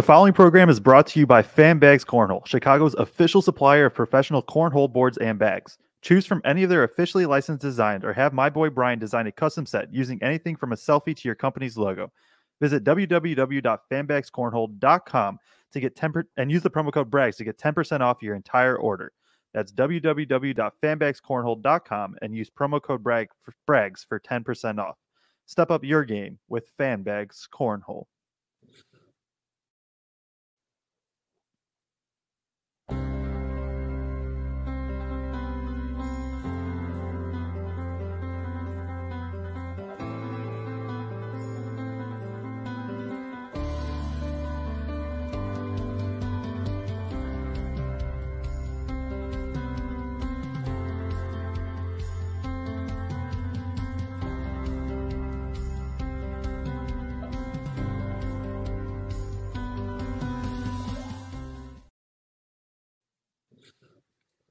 The following program is brought to you by FanBags Cornhole, Chicago's official supplier of professional cornhole boards and bags. Choose from any of their officially licensed designs or have my boy Brian design a custom set using anything from a selfie to your company's logo. Visit www.fanbagscornhole.com to get 10 and use the promo code BRAGS to get 10% off your entire order. That's www.fanbagscornhole.com and use promo code BRAG BRAGS for 10% off. Step up your game with FanBags Cornhole.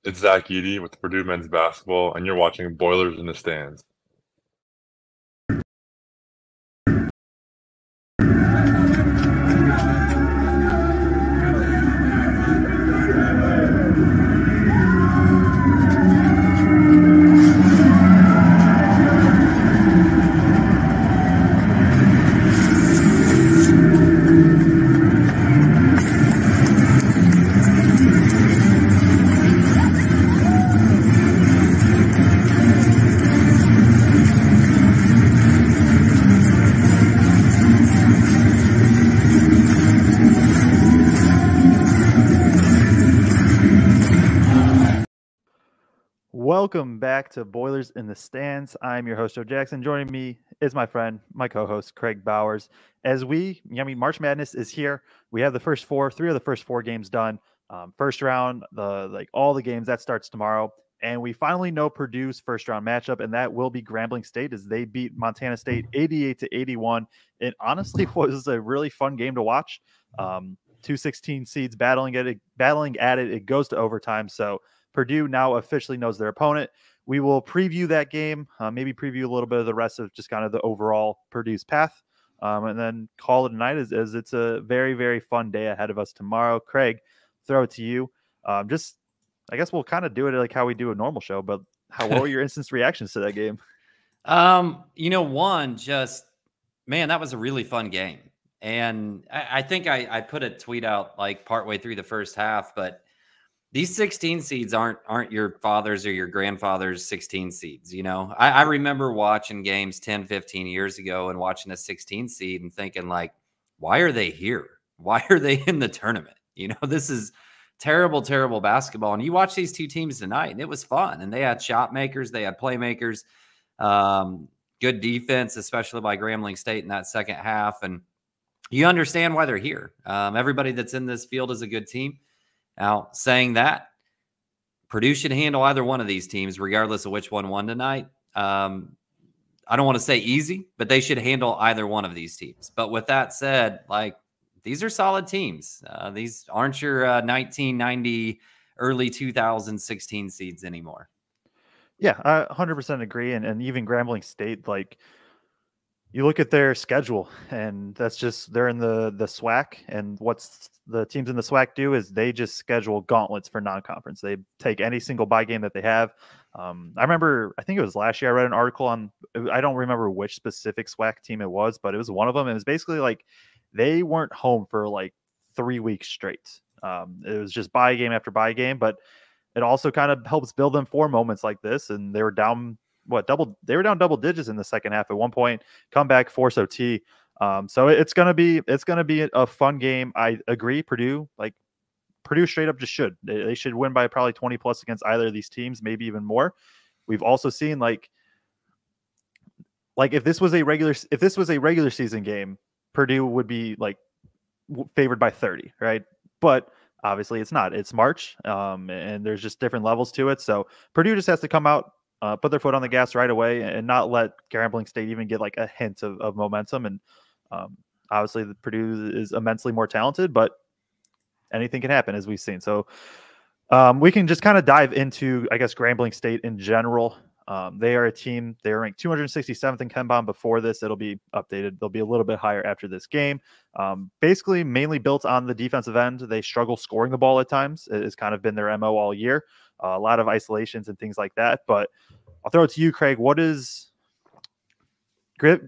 It's Zach Edey with Purdue men's basketball, and you're watching Boilers in the Stands. Welcome back to Boilers in the Stands. I'm your host, Joe Jackson. Joining me is my friend, my co host, Kraig Bowers. As we, I mean, March Madness is here. We have the first four, three of the first four games done. Um, first round, the like all the games that starts tomorrow. And we finally know Purdue's first round matchup, and that will be Grambling State as they beat Montana State 88 to 81. It honestly was a really fun game to watch. Um, two 16 seeds battling at it, battling at it. It goes to overtime. So Purdue now officially knows their opponent. We will preview that game, uh, maybe preview a little bit of the rest of just kind of the overall Purdue's path, um, and then call it a night as, as, it's a very, very fun day ahead of us tomorrow. Kraig, throw it to you. Um, just, I guess we'll kind of do it like how we do a normal show, but how what were your instant reactions to that game? Um, you know, one just man, that was a really fun game. And I, I think I, I put a tweet out like partway through the first half, but these 16 seeds aren't aren't your father's or your grandfather's 16 seeds you know? I, I, remember watching games 10 15 years ago and watching a 16 seed and thinking like why are they here? Why are they in the tournament? You know this is terrible terrible basketball. And you watch these two teams tonight and it was fun and they had shot makers they had playmakers um, good defense especially by grambling state in that second half and you understand why they're here. Um, everybody that's in this field is a good team now, saying that, Purdue should handle either one of these teams, regardless of which one won tonight. Um, I don't want to say easy, but they should handle either one of these teams. But with that said, like these are solid teams. Uh, these aren't your uh, 1990, early 2016 seeds anymore. Yeah, I 100% agree. And, and even Grambling State, like you look at their schedule, and that's just they're in the the SWAC, and what's the teams in the SWAC do is they just schedule gauntlets for non-conference. They take any single buy game that they have. Um, I remember, I think it was last year. I read an article on. I don't remember which specific SWAC team it was, but it was one of them. And it was basically like they weren't home for like three weeks straight. Um, it was just buy game after buy game, but it also kind of helps build them for moments like this. And they were down what double? They were down double digits in the second half at one point. Come back, force OT. Um, so it's gonna be it's gonna be a fun game. I agree. Purdue, like Purdue, straight up just should they, they should win by probably twenty plus against either of these teams, maybe even more. We've also seen like like if this was a regular if this was a regular season game, Purdue would be like favored by thirty, right? But obviously it's not. It's March, um, and there's just different levels to it. So Purdue just has to come out, uh, put their foot on the gas right away, and not let Grambling State even get like a hint of, of momentum and um, obviously, the Purdue is immensely more talented, but anything can happen, as we've seen. So um, we can just kind of dive into, I guess, Grambling State in general. Um, they are a team. They are ranked 267th in KenPom before this. It'll be updated. They'll be a little bit higher after this game. Um, basically, mainly built on the defensive end. They struggle scoring the ball at times. It has kind of been their mo all year. Uh, a lot of isolations and things like that. But I'll throw it to you, Kraig. What is Grit?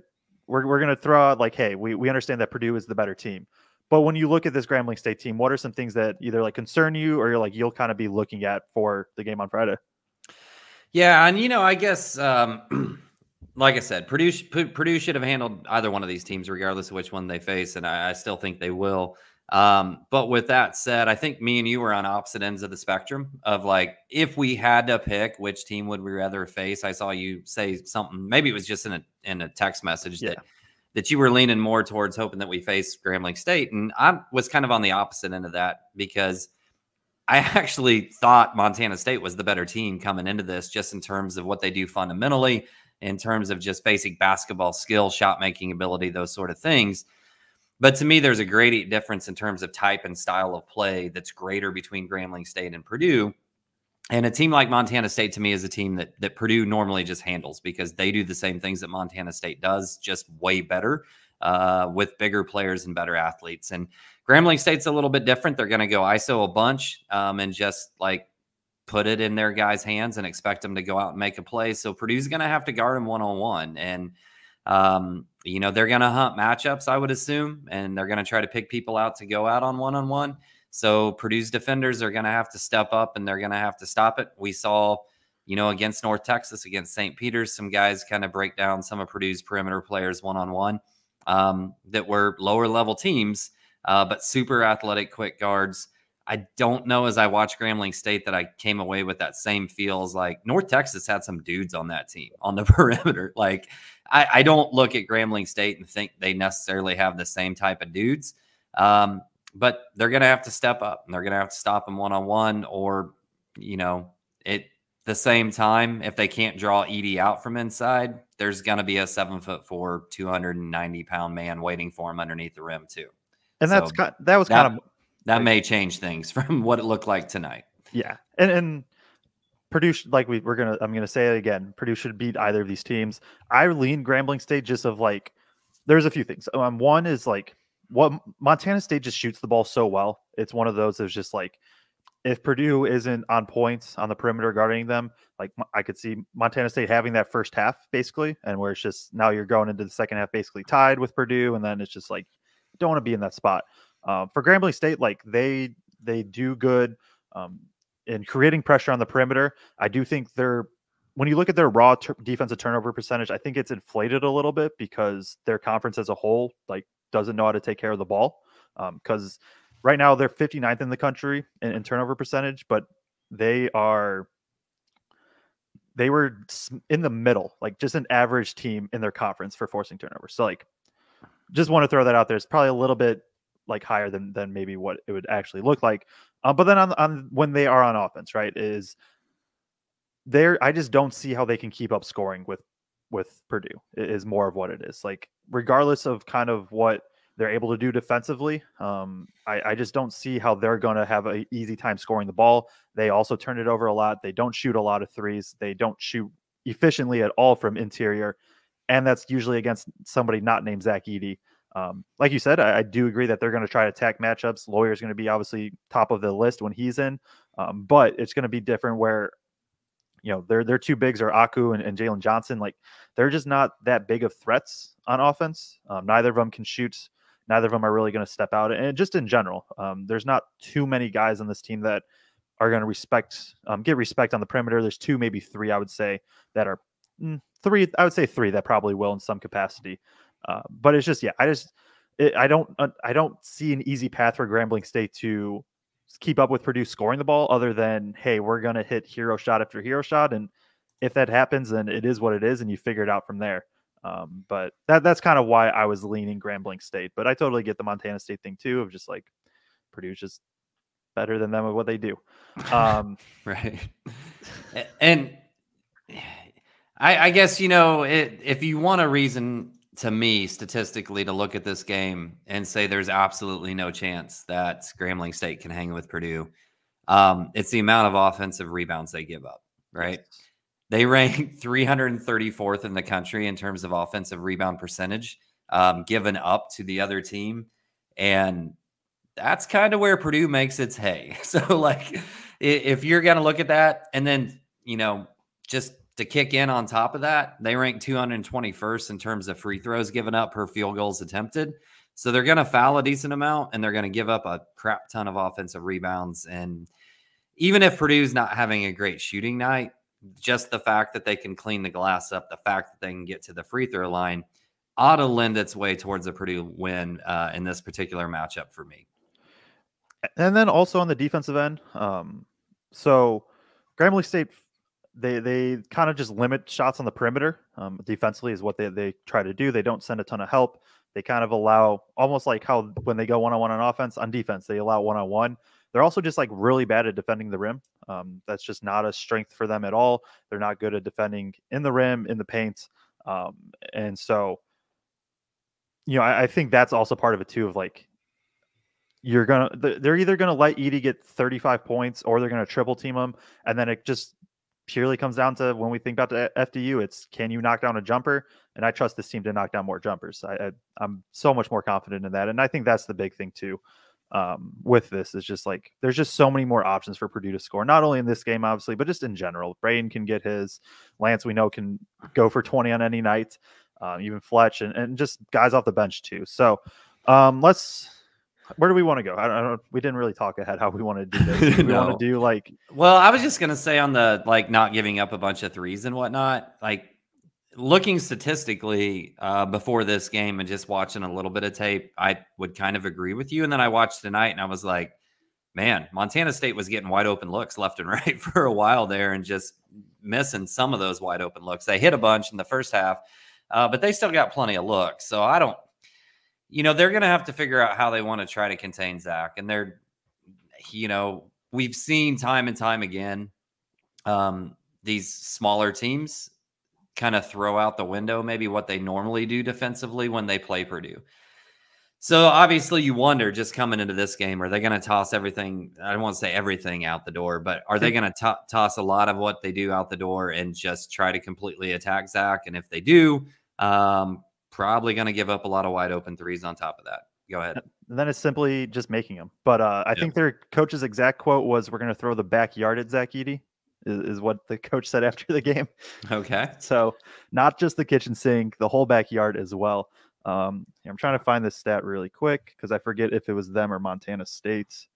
We're, we're going to throw out like, hey, we, we understand that Purdue is the better team. But when you look at this Grambling State team, what are some things that either like concern you or you're like you'll kind of be looking at for the game on Friday? Yeah, and you know, I guess um, like I said, Purdue Purdue should have handled either one of these teams, regardless of which one they face, and I, I still think they will. Um, but with that said, I think me and you were on opposite ends of the spectrum of like if we had to pick which team would we rather face. I saw you say something, maybe it was just in a in a text message yeah. that that you were leaning more towards hoping that we face Grambling State. And I was kind of on the opposite end of that because I actually thought Montana State was the better team coming into this, just in terms of what they do fundamentally, in terms of just basic basketball skill, shot making ability, those sort of things. But to me, there's a great difference in terms of type and style of play that's greater between Grambling State and Purdue. And a team like Montana State to me is a team that that Purdue normally just handles because they do the same things that Montana State does, just way better uh, with bigger players and better athletes. And Grambling State's a little bit different. They're going to go ISO a bunch um, and just like put it in their guys' hands and expect them to go out and make a play. So Purdue's going to have to guard them one on one, and um, you know they're going to hunt matchups, I would assume, and they're going to try to pick people out to go out on one on one. So Purdue's defenders are going to have to step up and they're going to have to stop it. We saw, you know, against North Texas, against St. Peter's, some guys kind of break down some of Purdue's perimeter players one on one that were lower level teams, uh, but super athletic, quick guards. I don't know as I watch Grambling State that I came away with that same feels like North Texas had some dudes on that team on the perimeter. Like I, I don't look at Grambling State and think they necessarily have the same type of dudes. Um, but they're going to have to step up and they're going to have to stop them one on one or, you know, at the same time, if they can't draw Edey out from inside, there's going to be a seven foot four, 290 pound man waiting for him underneath the rim, too. And so that's kind, that was that, kind of that may change things from what it looked like tonight. Yeah. And, and, Purdue, like we, we're gonna, I'm gonna say it again. Purdue should beat either of these teams. I lean Grambling State just of like, there's a few things. Um, one is like what Montana State just shoots the ball so well. It's one of those that's just like if Purdue isn't on points on the perimeter guarding them, like I could see Montana State having that first half basically, and where it's just now you're going into the second half basically tied with Purdue, and then it's just like don't want to be in that spot. Um, for Grambling State, like they they do good um, in creating pressure on the perimeter. I do think they're when you look at their raw ter- defensive turnover percentage, I think it's inflated a little bit because their conference as a whole, like doesn't know how to take care of the ball. Because um, right now they're 59th in the country in, in turnover percentage, but they are they were in the middle, like just an average team in their conference for forcing turnovers. So like, just want to throw that out there. It's probably a little bit like higher than than maybe what it would actually look like. Um, but then on on when they are on offense, right, is there I just don't see how they can keep up scoring with with Purdue is more of what it is. Like regardless of kind of what they're able to do defensively, um, I, I, just don't see how they're going to have an easy time scoring the ball. They also turn it over a lot. They don't shoot a lot of threes. They don't shoot efficiently at all from interior, and that's usually against somebody not named Zach Edey. Um, like you said, I, I, do agree that they're going to try to attack matchups. Loyer's going to be obviously top of the list when he's in, um, but it's going to be different where you know, their their two bigs are Aku and, and Jalen Johnson. Like they're just not that big of threats on offense. Um, neither of them can shoot. Neither of them are really going to step out. And just in general, um, there's not too many guys on this team that are going to respect, um, get respect on the perimeter. There's two, maybe three, I would say, that are mm, three. I would say three that probably will in some capacity. Uh, but it's just, yeah, I just, it, I don't, uh, I don't see an easy path for Grambling State to keep up with Purdue scoring the ball other than, hey, we're going to hit hero shot after hero shot. And if that happens, then it is what it is, and you figure it out from there. Um, but that that's kind of why I was leaning Grambling State. But I totally get the Montana State thing too, of just like Purdue's just better than them at what they do. Um, right. And I, I guess you know it, if you want a reason to me statistically to look at this game and say there's absolutely no chance that Grambling State can hang with Purdue. Um, it's the amount of offensive rebounds they give up, right? They rank 334th in the country in terms of offensive rebound percentage um, given up to the other team. And that's kind of where Purdue makes its hay. So, like, if you're going to look at that, and then, you know, just to kick in on top of that, they rank 221st in terms of free throws given up per field goals attempted. So they're going to foul a decent amount and they're going to give up a crap ton of offensive rebounds. And even if Purdue's not having a great shooting night, just the fact that they can clean the glass up, the fact that they can get to the free throw line ought to lend its way towards a Purdue win uh, in this particular matchup for me. And then also on the defensive end, um, so Grambling State they they kind of just limit shots on the perimeter um, defensively is what they, they try to do. They don't send a ton of help. They kind of allow almost like how when they go one on one on offense on defense they allow one on one. They're also just like really bad at defending the rim. Um, that's just not a strength for them at all. They're not good at defending in the rim in the paint, um, and so you know I, I think that's also part of it too. Of like you're gonna they're either gonna let Edey get 35 points or they're gonna triple team them, and then it just purely comes down to when we think about the FDU, it's can you knock down a jumper? And I trust this team to knock down more jumpers. I, I am so much more confident in that, and I think that's the big thing too. Um, with this is just like there's just so many more options for Purdue to score, not only in this game, obviously, but just in general. Braden can get his, Lance we know can go for 20 on any night, uh, even Fletch, and, and just guys off the bench too. So um, let's where do we want to go? I don't, I don't, We didn't really talk ahead how we want to do this. We no. want to do like? Well, I was just gonna say on the like not giving up a bunch of threes and whatnot. Like looking statistically uh, before this game and just watching a little bit of tape, I would kind of agree with you. And then I watched tonight and I was like, man, Montana State was getting wide open looks left and right for a while there and just missing some of those wide open looks. They hit a bunch in the first half, uh, but they still got plenty of looks. So I don't you know, they're going to have to figure out how they want to try to contain Zach. And they're, you know, we've seen time and time again um, these smaller teams kind of throw out the window maybe what they normally do defensively when they play Purdue. So obviously, you wonder just coming into this game, are they going to toss everything? I don't want to say everything out the door, but are they going to toss a lot of what they do out the door and just try to completely attack Zach? And if they do, um, probably going to give up a lot of wide open threes on top of that. Go ahead. And then it's simply just making them. But uh, I think their coach's exact quote was, "We're going to throw the backyard at Zach Edey." Is, is what the coach said after the game. Okay. so not just the kitchen sink, the whole backyard as well. Um, I'm trying to find this stat really quick because I forget if it was them or Montana State.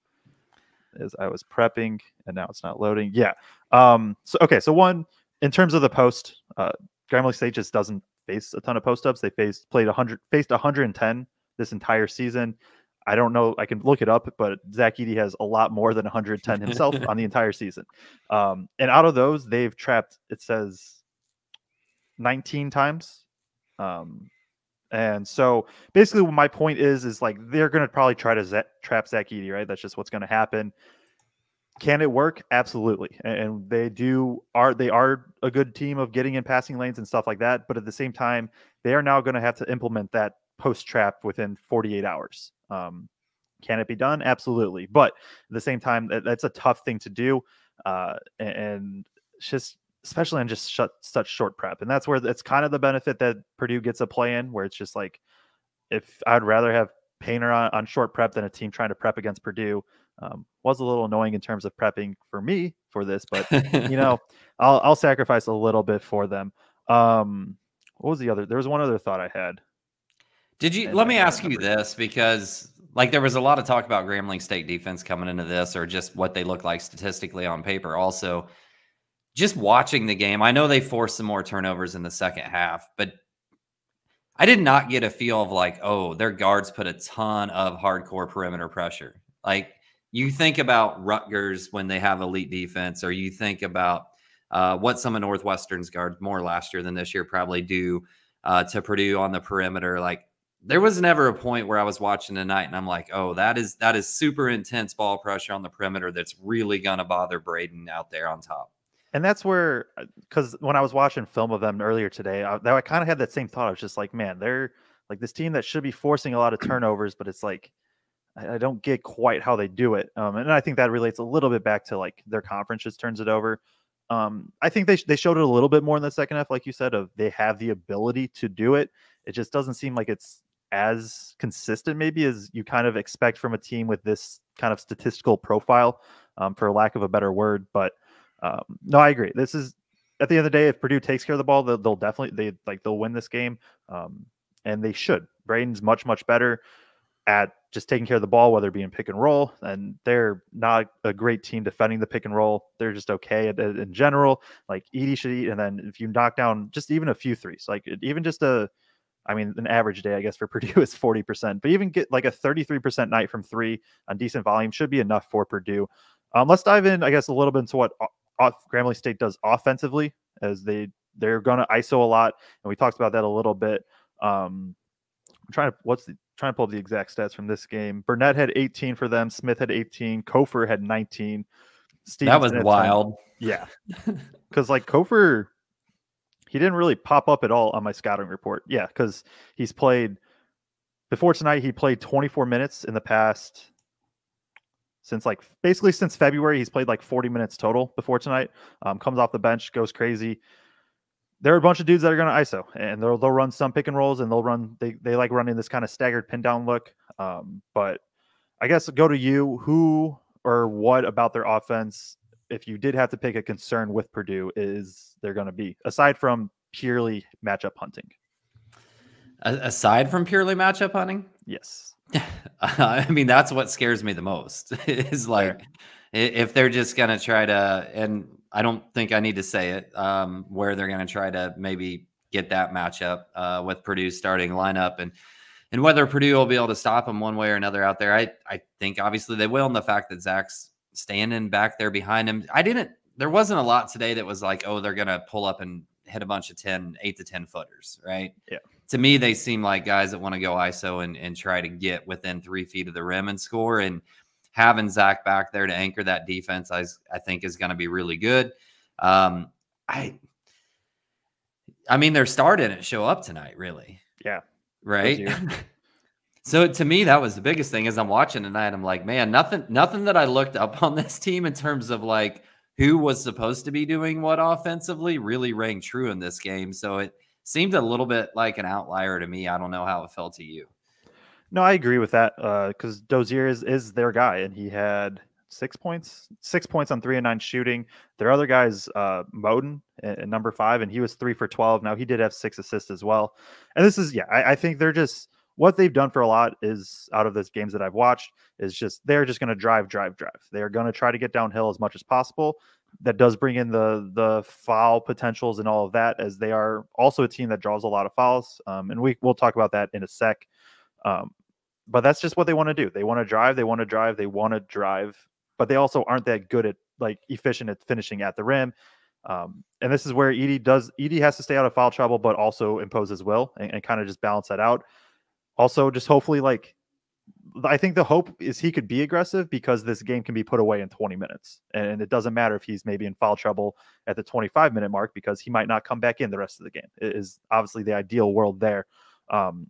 As I was prepping, and now it's not loading. Yeah. Um, so okay. So one in terms of the post, uh, Grambling State just doesn't face a ton of post ups. They faced played 100 faced 110 this entire season. I don't know. I can look it up, but Zach Edey has a lot more than 110 himself on the entire season. Um, and out of those, they've trapped. It says 19 times. Um, and so basically, what my point is, is like they're going to probably try to z- trap Zach Edey, right? That's just what's going to happen. Can it work? Absolutely. And they do are they are a good team of getting in passing lanes and stuff like that. But at the same time, they are now going to have to implement that post trap within 48 hours. Um, can it be done? Absolutely. But at the same time, that's a tough thing to do. Uh, and just especially on just sh- such short prep. And that's where it's kind of the benefit that Purdue gets a play in, where it's just like if I'd rather have Painter on, on short prep than a team trying to prep against Purdue. Um, was a little annoying in terms of prepping for me for this, but you know, I'll I'll sacrifice a little bit for them. Um, what was the other? There was one other thought I had. Did you? Let I me ask you this because like there was a lot of talk about Grambling State defense coming into this, or just what they look like statistically on paper. Also, just watching the game, I know they forced some more turnovers in the second half, but I did not get a feel of like, oh, their guards put a ton of hardcore perimeter pressure. Like you think about Rutgers when they have elite defense, or you think about uh, what some of Northwestern's guards more last year than this year probably do uh, to Purdue on the perimeter. Like there was never a point where I was watching tonight and I'm like, oh, that is that is super intense ball pressure on the perimeter that's really gonna bother Braden out there on top. And that's where, because uh, when I was watching film of them earlier today, I, I kind of had that same thought. I was just like, man, they're like this team that should be forcing a lot of turnovers, but it's like I, I don't get quite how they do it. Um, and I think that relates a little bit back to like their conference just turns it over. Um, I think they they showed it a little bit more in the second half, like you said, of they have the ability to do it. It just doesn't seem like it's as consistent, maybe as you kind of expect from a team with this kind of statistical profile, um, for lack of a better word. But um, no, I agree. This is at the end of the day, if Purdue takes care of the ball, they'll, they'll definitely they like they'll win this game, um, and they should. Braden's much much better at just taking care of the ball, whether it be in pick and roll, and they're not a great team defending the pick and roll. They're just okay at, at, in general. Like Edey should eat, and then if you knock down just even a few threes, like even just a, I mean, an average day, I guess for Purdue is forty percent, but even get like a thirty-three percent night from three on decent volume should be enough for Purdue. Um, let's dive in, I guess, a little bit into what uh, Grambling State does offensively, as they they're going to ISO a lot, and we talked about that a little bit. Um, I'm trying to what's the trying to pull up the exact stats from this game. Burnett had 18 for them. Smith had 18. Cofer had 19. that was wild. 10. Yeah, because like Cofer, he didn't really pop up at all on my scouting report. Yeah, because he's played before tonight. He played 24 minutes in the past since like basically since February. He's played like 40 minutes total before tonight. Um, comes off the bench, goes crazy there are a bunch of dudes that are going to ISO and they'll, they'll run some pick and rolls and they'll run, they, they like running this kind of staggered pin down look. Um, but I guess go to you, who or what about their offense, if you did have to pick a concern with Purdue, is they're going to be aside from purely matchup hunting? Aside from purely matchup hunting? Yes. I mean, that's what scares me the most is like, if they're just going to try to, and I don't think I need to say it, um, where they're going to try to maybe get that matchup uh, with Purdue starting lineup and and whether Purdue will be able to stop them one way or another out there. I I think obviously they will. And the fact that Zach's standing back there behind him, I didn't. There wasn't a lot today that was like, oh, they're going to pull up and hit a bunch of 10, 8 to 10 footers, right? Yeah. To me, they seem like guys that want to go ISO and, and try to get within three feet of the rim and score. And having Zach back there to anchor that defense, I, I think is going to be really good. Um, I, I mean, their star didn't show up tonight, really. Yeah. Right. so to me, that was the biggest thing. As I'm watching tonight, I'm like, man, nothing, nothing that I looked up on this team in terms of like who was supposed to be doing what offensively really rang true in this game. So it seemed a little bit like an outlier to me. I don't know how it felt to you. No, I agree with that because uh, Dozier is, is their guy, and he had six points, six points on three and nine shooting. Their other guys, uh, Moton at, number five, and he was three for 12. Now he did have six assists as well. And this is, yeah, I, I think they're just what they've done for a lot is out of those games that I've watched is just they're just going to drive, drive, drive. They're going to try to get downhill as much as possible. That does bring in the the foul potentials and all of that, as they are also a team that draws a lot of fouls. Um, and we we'll talk about that in a sec. Um, but that's just what they want to do. They want to drive. They want to drive. They want to drive. But they also aren't that good at like efficient at finishing at the rim. Um, and this is where Edey does. Edey has to stay out of foul trouble, but also impose his will and, and kind of just balance that out. Also, just hopefully, like I think the hope is he could be aggressive because this game can be put away in 20 minutes. And it doesn't matter if he's maybe in foul trouble at the 25 minute mark because he might not come back in the rest of the game. It is obviously the ideal world there. Um,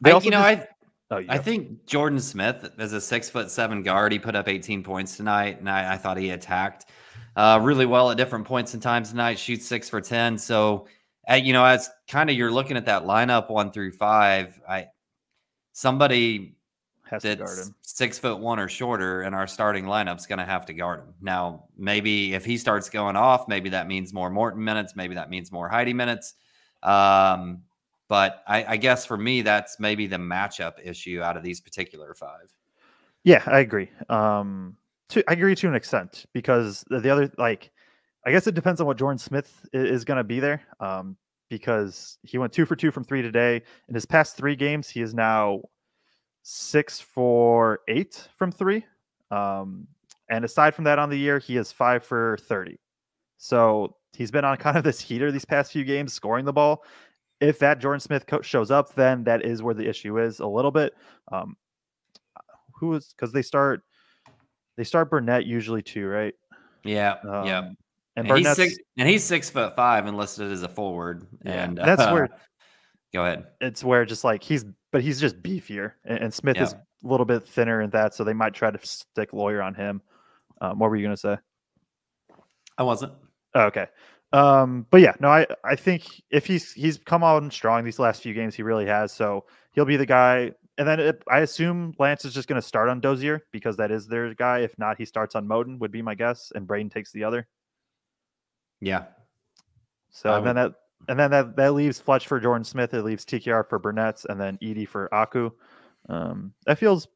they I, you know, just, I oh, I think Jordan Smith as a six foot seven guard, he put up 18 points tonight, and I, I thought he attacked uh, really well at different points in times tonight. Shoots six for 10. So, uh, you know, as kind of you're looking at that lineup one through five, I somebody has to guard him. six foot one or shorter in our starting lineup's going to have to guard him. Now, maybe if he starts going off, maybe that means more Morton minutes. Maybe that means more Heide minutes. Um, but I, I guess for me, that's maybe the matchup issue out of these particular five. Yeah, I agree. Um, to, I agree to an extent because the, the other, like, I guess it depends on what Jordan Smith is, is going to be there. Um, because he went two for two from three today. In his past three games, he is now six for eight from three. Um, and aside from that, on the year, he is five for 30. So he's been on kind of this heater these past few games, scoring the ball if that Jordan Smith coach shows up, then that is where the issue is a little bit. Um, who is because they start they start Burnett usually too, right? Yeah, um, yeah. And, and he's six and he's six foot five and listed as a forward. Yeah, and that's uh, where go ahead. It's where just like he's but he's just beefier and, and Smith yeah. is a little bit thinner and that, so they might try to stick Loyer on him. Um, what were you gonna say? I wasn't. Oh, okay. Um, but yeah, no, I I think if he's he's come on strong these last few games, he really has. So he'll be the guy. And then it, I assume Lance is just going to start on Dozier because that is their guy. If not, he starts on Moton would be my guess, and Braden takes the other. Yeah. So and then that and then that that leaves Fletch for Jordan Smith. It leaves TKR for Burnett's, and then Edey for Aku. Um, that feels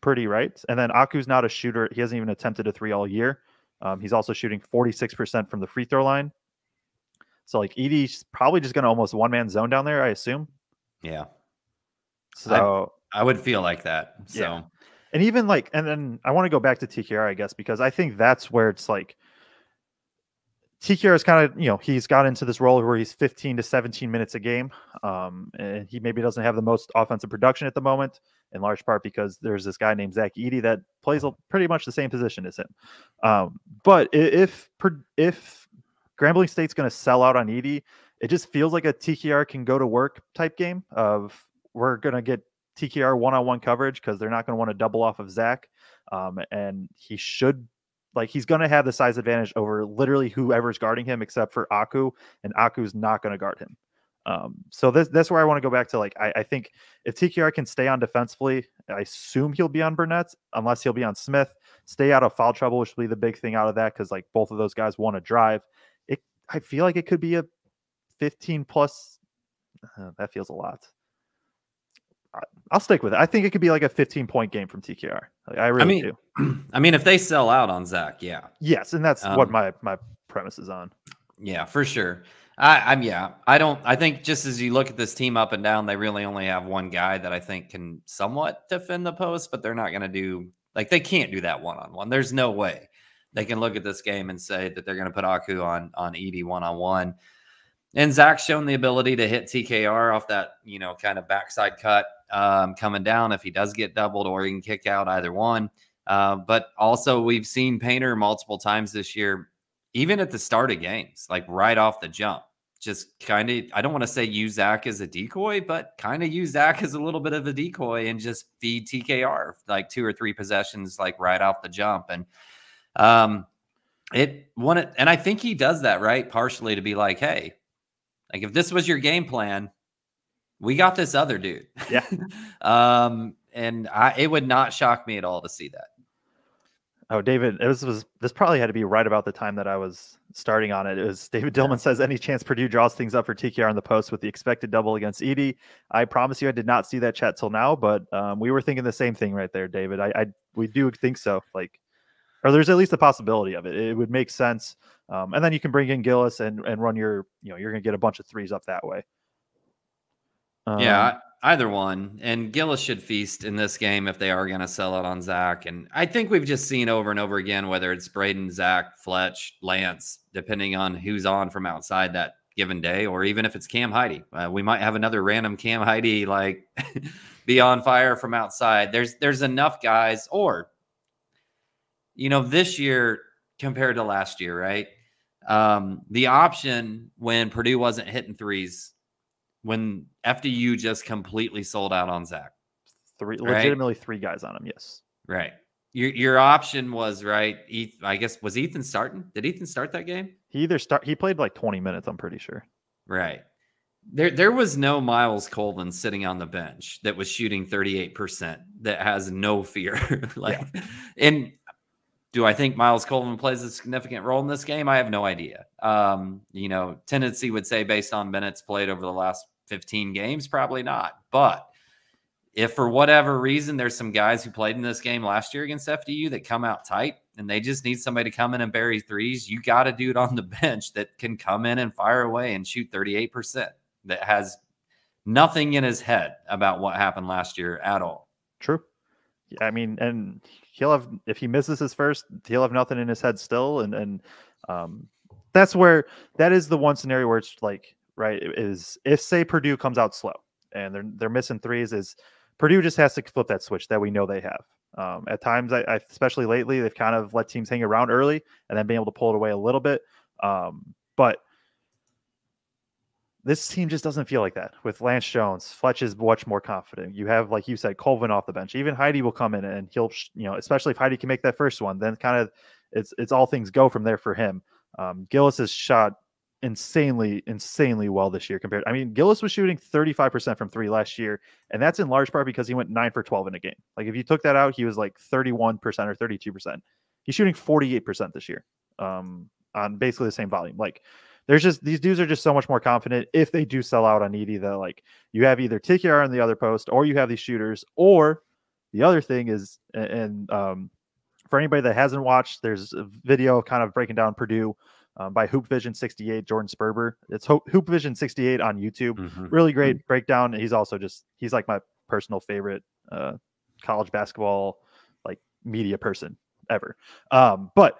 pretty right. And then Aku's not a shooter. He hasn't even attempted a three all year. Um, he's also shooting 46% from the free throw line. So like Edey's probably just going to almost one man zone down there, I assume. Yeah. So I, I would feel like that. So, yeah. and even like, and then I want to go back to TKR, I guess, because I think that's where it's like TKR is kind of, you know, he's got into this role where he's 15 to 17 minutes a game. Um, and he maybe doesn't have the most offensive production at the moment, in large part because there's this guy named Zach Edey that plays pretty much the same position as him. Um, but if if Grambling State's going to sell out on Edey, it just feels like a TKR can go to work type game of we're going to get TKR one on one coverage because they're not going to want to double off of Zach. Um, and he should like he's going to have the size advantage over literally whoever's guarding him except for Aku, and Aku's not going to guard him. Um, so this that's where I want to go back to. Like I, I, think if TKR can stay on defensively, I assume he'll be on Burnett, unless he'll be on Smith. Stay out of foul trouble, which will be the big thing out of that because like both of those guys want to drive. It I feel like it could be a 15 plus. Uh, that feels a lot. I'll stick with it. I think it could be like a 15 point game from TKR. Like, I really I mean, do. I mean, if they sell out on Zach, yeah. Yes, and that's um, what my my premise is on. Yeah, for sure. I, I'm yeah. I don't. I think just as you look at this team up and down, they really only have one guy that I think can somewhat defend the post, but they're not going to do like they can't do that one on one. There's no way they can look at this game and say that they're going to put Aku on on Edey one on one. And Zach's shown the ability to hit TKR off that, you know, kind of backside cut um, coming down if he does get doubled or he can kick out either one. Uh, but also, we've seen Painter multiple times this year, even at the start of games, like right off the jump. Just kind of, I don't want to say use Zach as a decoy, but kind of use Zach as a little bit of a decoy and just feed TKR like two or three possessions, like right off the jump. And um, it one, and I think he does that right partially to be like, hey, like if this was your game plan, we got this other dude. Yeah. um, and I it would not shock me at all to see that. Oh, David, this was this probably had to be right about the time that I was starting on it. It was David Dillman says any chance Purdue draws things up for TKR on the post with the expected double against Edey. I promise you, I did not see that chat till now, but um, we were thinking the same thing right there, David. I, I we do think so. Like, or there's at least a possibility of it. It would make sense. Um, and then you can bring in Gillis and and run your, you know, you're gonna get a bunch of threes up that way. Um, yeah, either one. And Gillis should feast in this game if they are going to sell out on Zach. And I think we've just seen over and over again, whether it's Braden, Zach, Fletch, Lance, depending on who's on from outside that given day, or even if it's Cam Heide, Uh, we might have another random Cam Heide like be on fire from outside. There's there's enough guys, or you know, this year compared to last year, right? Um, the option when Purdue wasn't hitting threes when FDU just completely sold out on Zach. Three, right? legitimately three guys on him. Yes. Right. Your your option was right. I guess was Ethan starting? Did Ethan start that game? He either start. He played like twenty minutes. I'm pretty sure. Right. There there was no Myles Colvin sitting on the bench that was shooting 38 percent that has no fear. like, yeah. and do I think Myles Colvin plays a significant role in this game? I have no idea. Um, you know, tendency would say based on minutes played over the last 15 games? Probably not. But if for whatever reason there's some guys who played in this game last year against FDU that come out tight and they just need somebody to come in and bury threes, you got a dude on the bench that can come in and fire away and shoot 38% that has nothing in his head about what happened last year at all. True. I mean, and he'll have if he misses his first, he'll have nothing in his head still, and and um, that's where that is the one scenario where it's like right? Is if say Purdue comes out slow and they're they're missing threes, is Purdue just has to flip that switch that we know they have. Um, at times, I, I, especially lately, they've kind of let teams hang around early and then being able to pull it away a little bit. Um, but this team just doesn't feel like that with Lance Jones. Fletch is much more confident. You have, like you said, Colvin off the bench. Even Heide will come in and he'll, you know, especially if Heide can make that first one, then kind of it's it's all things go from there for him. Um, Gillis has shot insanely, insanely well this year compared. I mean, Gillis was shooting 35% from three last year, and that's in large part because he went nine for 12 in a game. Like if you took that out, he was like 31% or 32%. He's shooting 48% this year um, on basically the same volume. Like there's just these dudes are just so much more confident if they do sell out on Edey that like you have either TKR on the other post or you have these shooters, or the other thing is, and um, for anybody that hasn't watched, there's a video kind of breaking down Purdue um, by Hoop Vision 68, Jordan Sperber. It's Hoop, Hoop Vision 68 on YouTube. Mm-hmm. Really great mm-hmm. breakdown. He's also just he's like my personal favorite uh, college basketball like media person ever. Um, but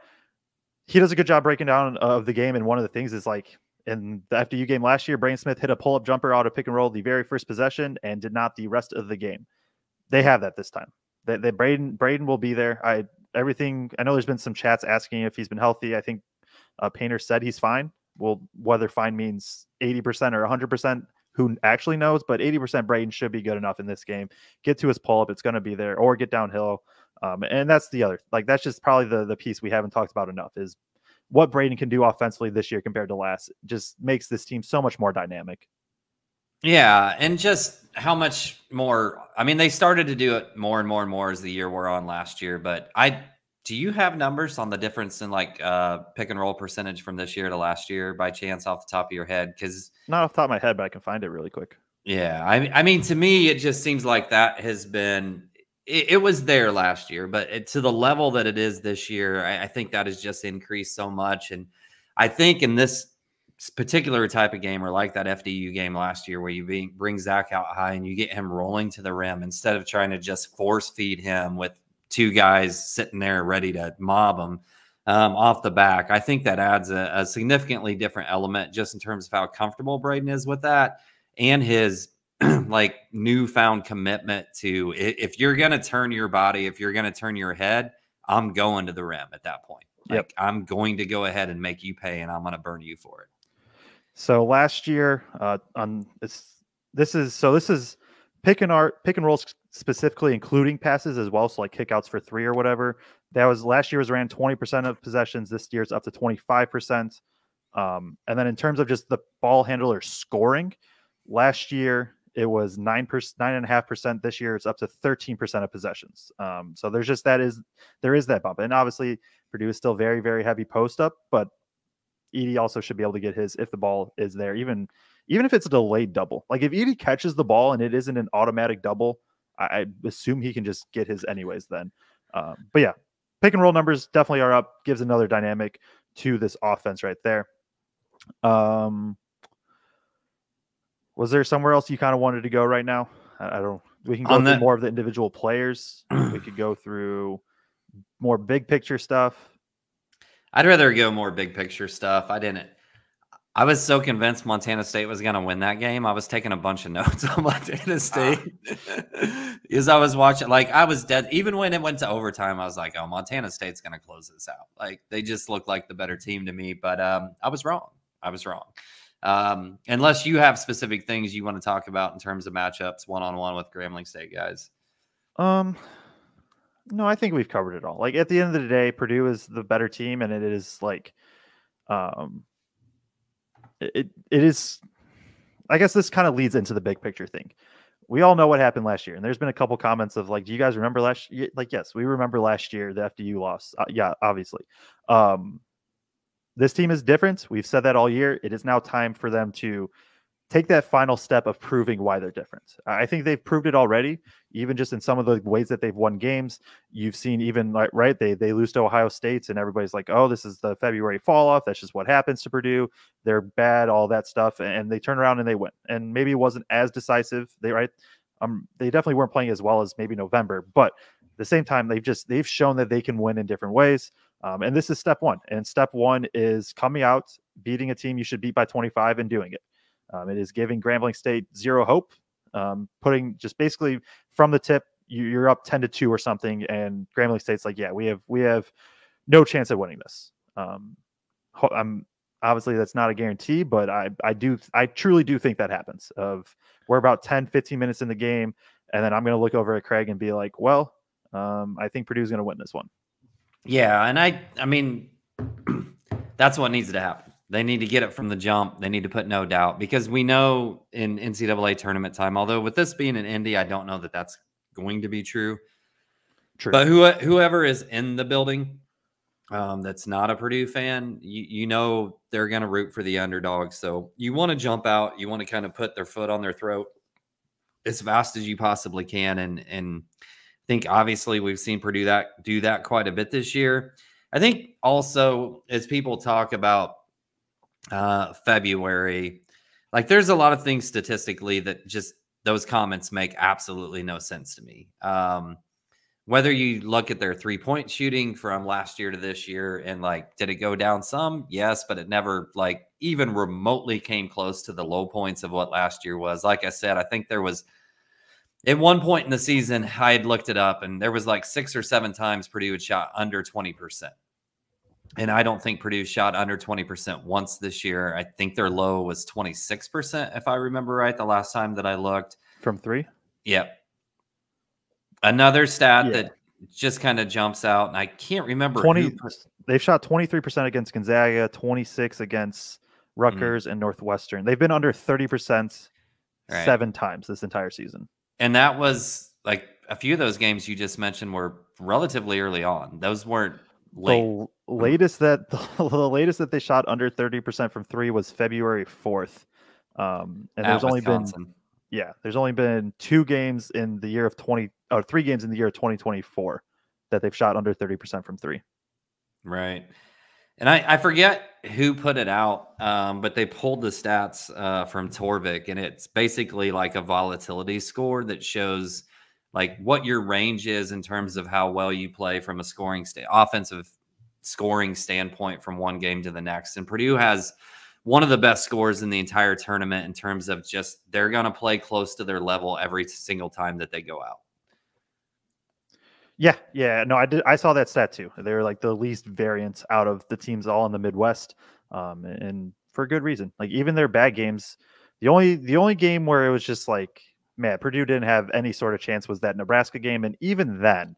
he does a good job breaking down of the game. And one of the things is like in the FDU game last year, Braden Smith hit a pull up jumper out of pick and roll the very first possession and did not the rest of the game. They have that this time. That they, they Braden Braden will be there. I everything. I know there's been some chats asking if he's been healthy. I think uh, Painter said he's fine. Well, whether fine means 80% or 100%, who actually knows? But 80% Braden should be good enough in this game. Get to his pull up, it's going to be there, or get downhill. Um, and that's the other, like, that's just probably the, the piece we haven't talked about enough is what Braden can do offensively this year compared to last. Just makes this team so much more dynamic. Yeah, and just how much more. I mean, they started to do it more and more and more as the year wore on last year, but I do you have numbers on the difference in like uh, pick and roll percentage from this year to last year by chance off the top of your head? Because not off the top of my head, but I can find it really quick. Yeah, I, I mean, to me, it just seems like that has been it, it was there last year, but it, to the level that it is this year, I, I think that has just increased so much. And I think in this particular type of game, or like that FDU game last year, where you be, bring Zach out high and you get him rolling to the rim instead of trying to just force feed him with two guys sitting there ready to mob them um, off the back. I think that adds a, a, significantly different element just in terms of how comfortable Braden is with that and his like newfound commitment to if you're going to turn your body, if you're going to turn your head, I'm going to the rim at that point. Like yep. I'm going to go ahead and make you pay and I'm going to burn you for it. So last year uh, on this, this is so this is pick and art pick and rolls specifically including passes as well so like kickouts for three or whatever. That was last year was around 20% of possessions. This year it's up to 25% um, and then in terms of just the ball handler scoring last year it was nine percent nine and a half percent. This year it's up to 13% of possessions. Um, so there's just that is there is that bump. And obviously purdue is still very very heavy post up but Edey also should be able to get his if the ball is there even even if it's a delayed double. Like if Edey catches the ball and it isn't an automatic double, I, I assume he can just get his anyways then. Um, but yeah, pick and roll numbers definitely are up, gives another dynamic to this offense right there. Um, was there somewhere else you kind of wanted to go right now? I, I don't. We can go through more of the individual players. we could go through more big picture stuff. I'd rather go more big picture stuff. I didn't. I was so convinced Montana State was going to win that game. I was taking a bunch of notes on Montana State because I was watching. Like I was dead. Even when it went to overtime, I was like, "Oh, Montana State's going to close this out." Like they just looked like the better team to me. But um, I was wrong. I was wrong. Um, unless you have specific things you want to talk about in terms of matchups one on one with Grambling State guys. Um, no, I think we've covered it all. Like at the end of the day, Purdue is the better team, and it is like, um it it is I guess this kind of leads into the big picture thing. We all know what happened last year, and there's been a couple comments of like, "Do you guys remember last?" year? Like, yes, we remember last year the FDU loss. Uh, yeah, obviously. Um, this team is different. We've said that all year. It is now time for them to take that final step of proving why they're different. I think they've proved it already, even just in some of the ways that they've won games. You've seen even like right, they they lose to Ohio State, and everybody's like, "Oh, this is the February fall off. That's just what happens to Purdue. They're bad, all that stuff." And they turn around and they win. And maybe it wasn't as decisive. They right, um, they definitely weren't playing as well as maybe November, but at the same time, they've just they've shown that they can win in different ways. Um, and this is step one. And step one is coming out, beating a team you should beat by 25 and doing it. Um, it is giving Grambling State zero hope, um, putting just basically from the tip, you, are up 10 to 2 or something. And Grambling State's like, yeah, we have, we have no chance of winning this. Um, I'm obviously that's not a guarantee, but I, I do, I truly do think that happens. Of we're about 10, 15 minutes in the game. And then I'm going to look over at Kraig and be like, well, um, I think Purdue's going to win this one. Yeah. And I, I mean, That's what needs to happen. They need to get it from the jump. They need to put no doubt because we know in NCAA tournament time, although with this being an Indy, I don't know that that's going to be true. True. But who, whoever is in the building um, that's not a Purdue fan, you, you know they're going to root for the underdog. So you want to jump out. You want to kind of put their foot on their throat as fast as you possibly can. And and I think obviously we've seen Purdue that do that quite a bit this year. I think also as people talk about uh, February, like there's a lot of things statistically that just those comments make absolutely no sense to me. Um, whether you look at their three point shooting from last year to this year and like did it go down some? Yes but it never like even remotely came close to the low points of what last year was. Like i said i think there was at one point in the season i had looked it up and there was like six or seven times purdue had shot under 20% and i don't think purdue shot under 20% once this year i think their low was 26% if i remember right the last time that i looked from three yep Another stat yeah. that just kind of jumps out, and I can't remember. Twenty. Who... They've shot twenty three percent against Gonzaga, twenty six against mm. Rutgers mm. and Northwestern. They've been under thirty percent right. seven times this entire season. And that was like a few of those games you just mentioned were relatively early on. Those weren't late. The latest that the latest that they shot under thirty percent from three was February fourth. Um, and At there's only Wisconsin. been yeah, there's only been two games in the year of 20 or three games in the year of 2024 that they've shot under 30% from three. Right. And I, I forget who put it out, um, but they pulled the stats uh, from Torvik, and it's basically like a volatility score that shows like what your range is in terms of how well you play from a scoring sta- offensive scoring standpoint from one game to the next. And Purdue has one of the best scores in the entire tournament in terms of just they're going to play close to their level every single time that they go out. Yeah, yeah, no, I did. I saw that stat too. They were like the least variance out of the teams all in the Midwest, um, and for good reason. Like even their bad games, the only the only game where it was just like, man, Purdue didn't have any sort of chance was that Nebraska game, and even then,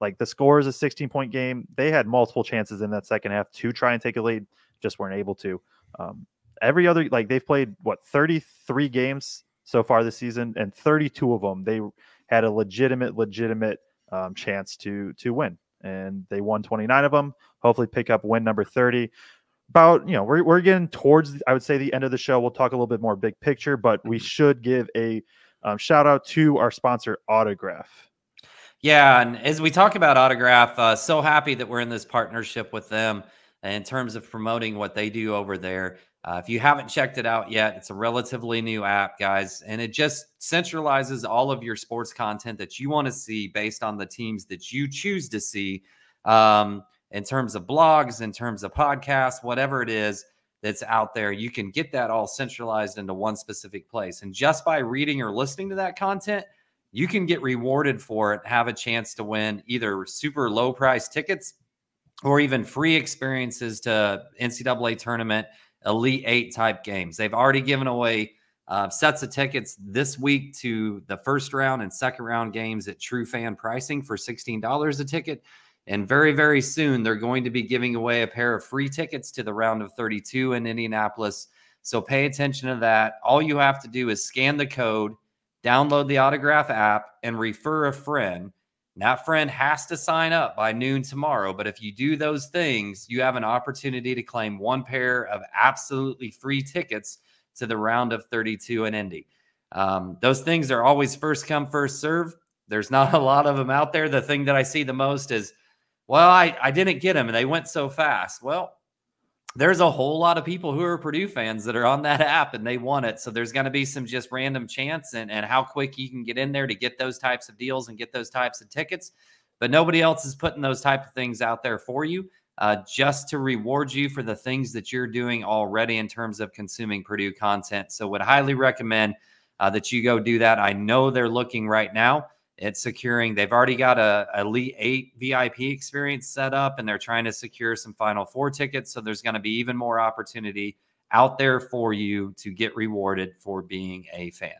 like the score is a 16 point game. They had multiple chances in that second half to try and take a lead, just weren't able to. Um, every other like they've played what 33 games so far this season, and 32 of them they had a legitimate, legitimate um, chance to to win, and they won 29 of them. Hopefully, pick up win number 30. About you know we're we're getting towards I would say the end of the show. We'll talk a little bit more big picture, but we should give a um, shout out to our sponsor Autograph. Yeah, and as we talk about Autograph, uh, so happy that we're in this partnership with them in terms of promoting what they do over there. Uh, if you haven't checked it out yet, it's a relatively new app, guys, and it just centralizes all of your sports content that you want to see based on the teams that you choose to see um, in terms of blogs, in terms of podcasts, whatever it is that's out there. You can get that all centralized into one specific place. And just by reading or listening to that content, you can get rewarded for it, have a chance to win either super low price tickets or even free experiences to NCAA tournament, Elite Eight type games. They've already given away uh, sets of tickets this week to the first round and second round games at True Fan pricing for $16 a ticket. And very, very soon, they're going to be giving away a pair of free tickets to the round of 32 in Indianapolis. So pay attention to that. All you have to do is scan the code, download the Autograph app, and refer a friend. That friend has to sign up by noon tomorrow. But if you do those things, you have an opportunity to claim one pair of absolutely free tickets to the round of 32 in Indy. Um, those things are always first come, first serve. There's not a lot of them out there. The thing that I see the most is, well, I, I didn't get them and they went so fast. Well, there's a whole lot of people who are Purdue fans that are on that app and they want it. So there's going to be some just random chance and, and how quick you can get in there to get those types of deals and get those types of tickets. But nobody else is putting those type of things out there for you uh, just to reward you for the things that you're doing already in terms of consuming Purdue content. So would highly recommend uh, that you go do that. I know they're looking right now it's securing. They've already got a Elite Eight VIP experience set up, and they're trying to secure some Final Four tickets. So there's going to be even more opportunity out there for you to get rewarded for being a fan.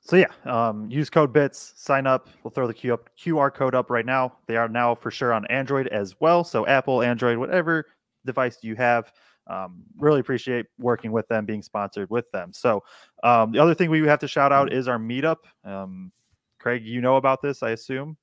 So yeah, um, use code BITS, sign up. We'll throw the QR code up right now. They are now for sure on Android as well. So Apple, Android, whatever device you have? Um, really appreciate working with them, being sponsored with them. So um, the other thing we have to shout out is our meetup. Kraig, you know about this, I assume.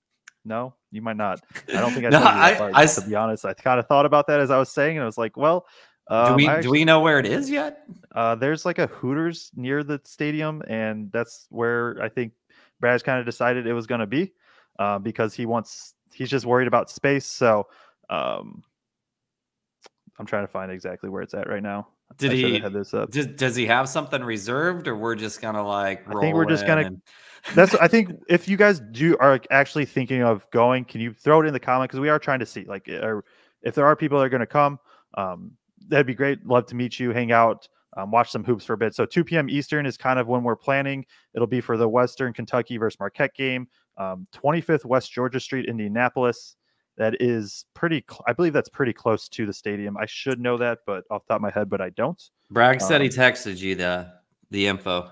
No, you might not. I don't think I. no, I, part, I, to be honest, I kind of thought about that as I was saying, and I was like, well, um, do we actually, do we know where it is yet? Uh, there's like a Hooters near the stadium, and that's where I think Braggs kind of decided it was going to be, uh, because he wants he's just worried about space. So, um, I'm trying to find exactly where it's at right now. Did he have this up? Does, does he have something reserved, or we're just gonna like? I think we're just gonna. And... That's. I think if you guys do are actually thinking of going, can you throw it in the comment because we are trying to see like, or if there are people that are going to come, um, that'd be great. Love to meet you, hang out, um, watch some hoops for a bit. So 2 p.m. Eastern is kind of when we're planning. It'll be for the Western Kentucky versus Marquette game, um, 25th West Georgia Street, Indianapolis. That is pretty. Cl- I believe that's pretty close to the stadium. I should know that, but off the top of my head, but I don't. Bragg said um, he texted you the the info.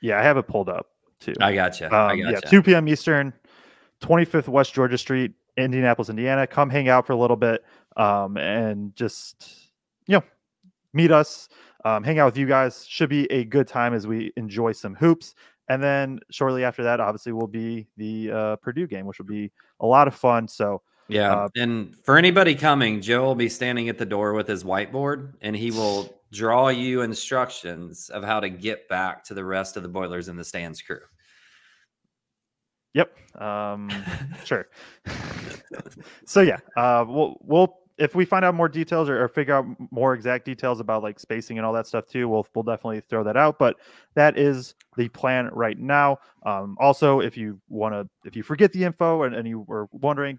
Yeah, I have it pulled up too. I got you. Um, I gotcha. Yeah, 2 p.m. Eastern, 25th West Georgia Street, Indianapolis, Indiana. Come hang out for a little bit um, and just you know meet us, um, hang out with you guys. Should be a good time as we enjoy some hoops. And then shortly after that, obviously, will be the uh, Purdue game, which will be a lot of fun. So, yeah. Uh, and for anybody coming, Joe will be standing at the door with his whiteboard and he will draw you instructions of how to get back to the rest of the Boilers In The Stands crew. Yep. Um, sure. so yeah, uh, we'll we'll if we find out more details or, or, figure out more exact details about like spacing and all that stuff too, we'll we'll definitely throw that out. But that is the plan right now. Um, also, if you want to, if you forget the info and, and you were wondering,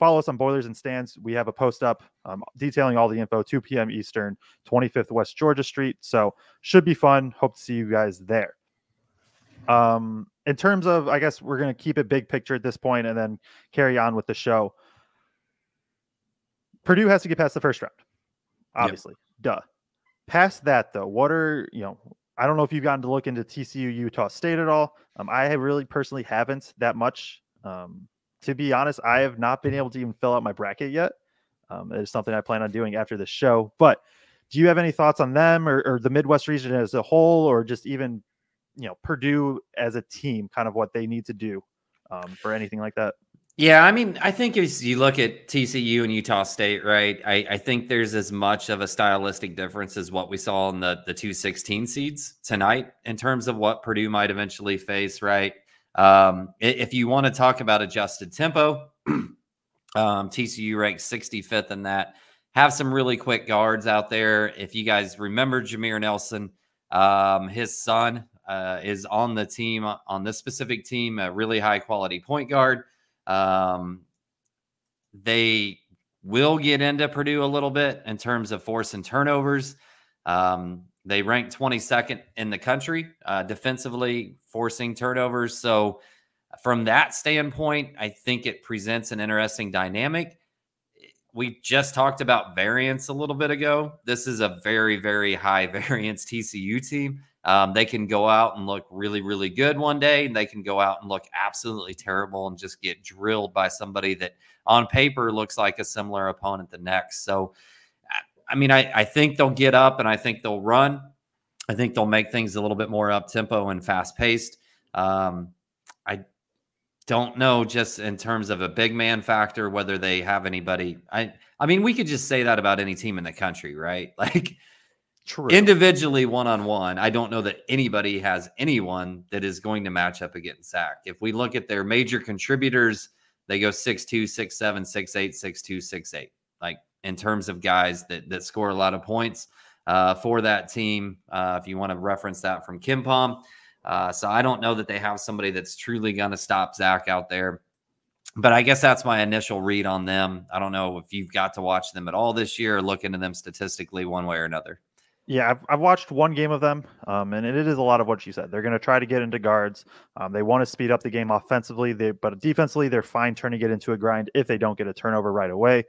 follow us on Boilers In Stands. We have a post up um, detailing all the info. 2 p.m. Eastern, 25th West Georgia Street. So should be fun. Hope to see you guys there. Um, in terms of, I guess we're going to keep it big picture at this point and then carry on with the show. Purdue has to get past the first round, obviously. Yep. Duh. Past that, though, what are, you know, I don't know if you've gotten to look into TCU Utah State at all. Um, I have really personally haven't that much. Um, to be honest, I have not been able to even fill out my bracket yet. Um, it is something I plan on doing after the show. But do you have any thoughts on them or, or the Midwest region as a whole, or just even, you know, Purdue as a team, kind of what they need to do um, for anything like that? Yeah, I mean, I think as you look at TCU and Utah State, right? I, I think there's as much of a stylistic difference as what we saw in the the two sixteen seeds tonight in terms of what Purdue might eventually face, right? Um, if you want to talk about adjusted tempo, um, TCU ranks 65th in that. Have some really quick guards out there. If you guys remember Jameer Nelson, um, his son uh, is on the team on this specific team, a really high quality point guard. Um, they will get into Purdue a little bit in terms of force and turnovers. Um, they rank 22nd in the country uh, defensively, forcing turnovers. So, from that standpoint, I think it presents an interesting dynamic. We just talked about variance a little bit ago. This is a very, very high variance TCU team. Um, they can go out and look really, really good one day, and they can go out and look absolutely terrible and just get drilled by somebody that on paper looks like a similar opponent the next. So, I mean, I, I think they'll get up and I think they'll run. I think they'll make things a little bit more up tempo and fast paced. Um, I don't know just in terms of a big man factor whether they have anybody. I I mean, we could just say that about any team in the country, right? Like True. Individually, one on one, I don't know that anybody has anyone that is going to match up against Zach. If we look at their major contributors, they go 6'2, 6'7, 6'8, 6'2, 6'8. Like in terms of guys that that score a lot of points uh, for that team. Uh, if you want to reference that from KenPom. Uh, so I don't know that they have somebody that's truly going to stop Zach out there. But I guess that's my initial read on them. I don't know if you've got to watch them at all this year or look into them statistically one way or another. Yeah, I've, I've watched one game of them, um, and it is a lot of what you said. They're going to try to get into guards. Um, they want to speed up the game offensively, they, but defensively, they're fine turning it into a grind if they don't get a turnover right away.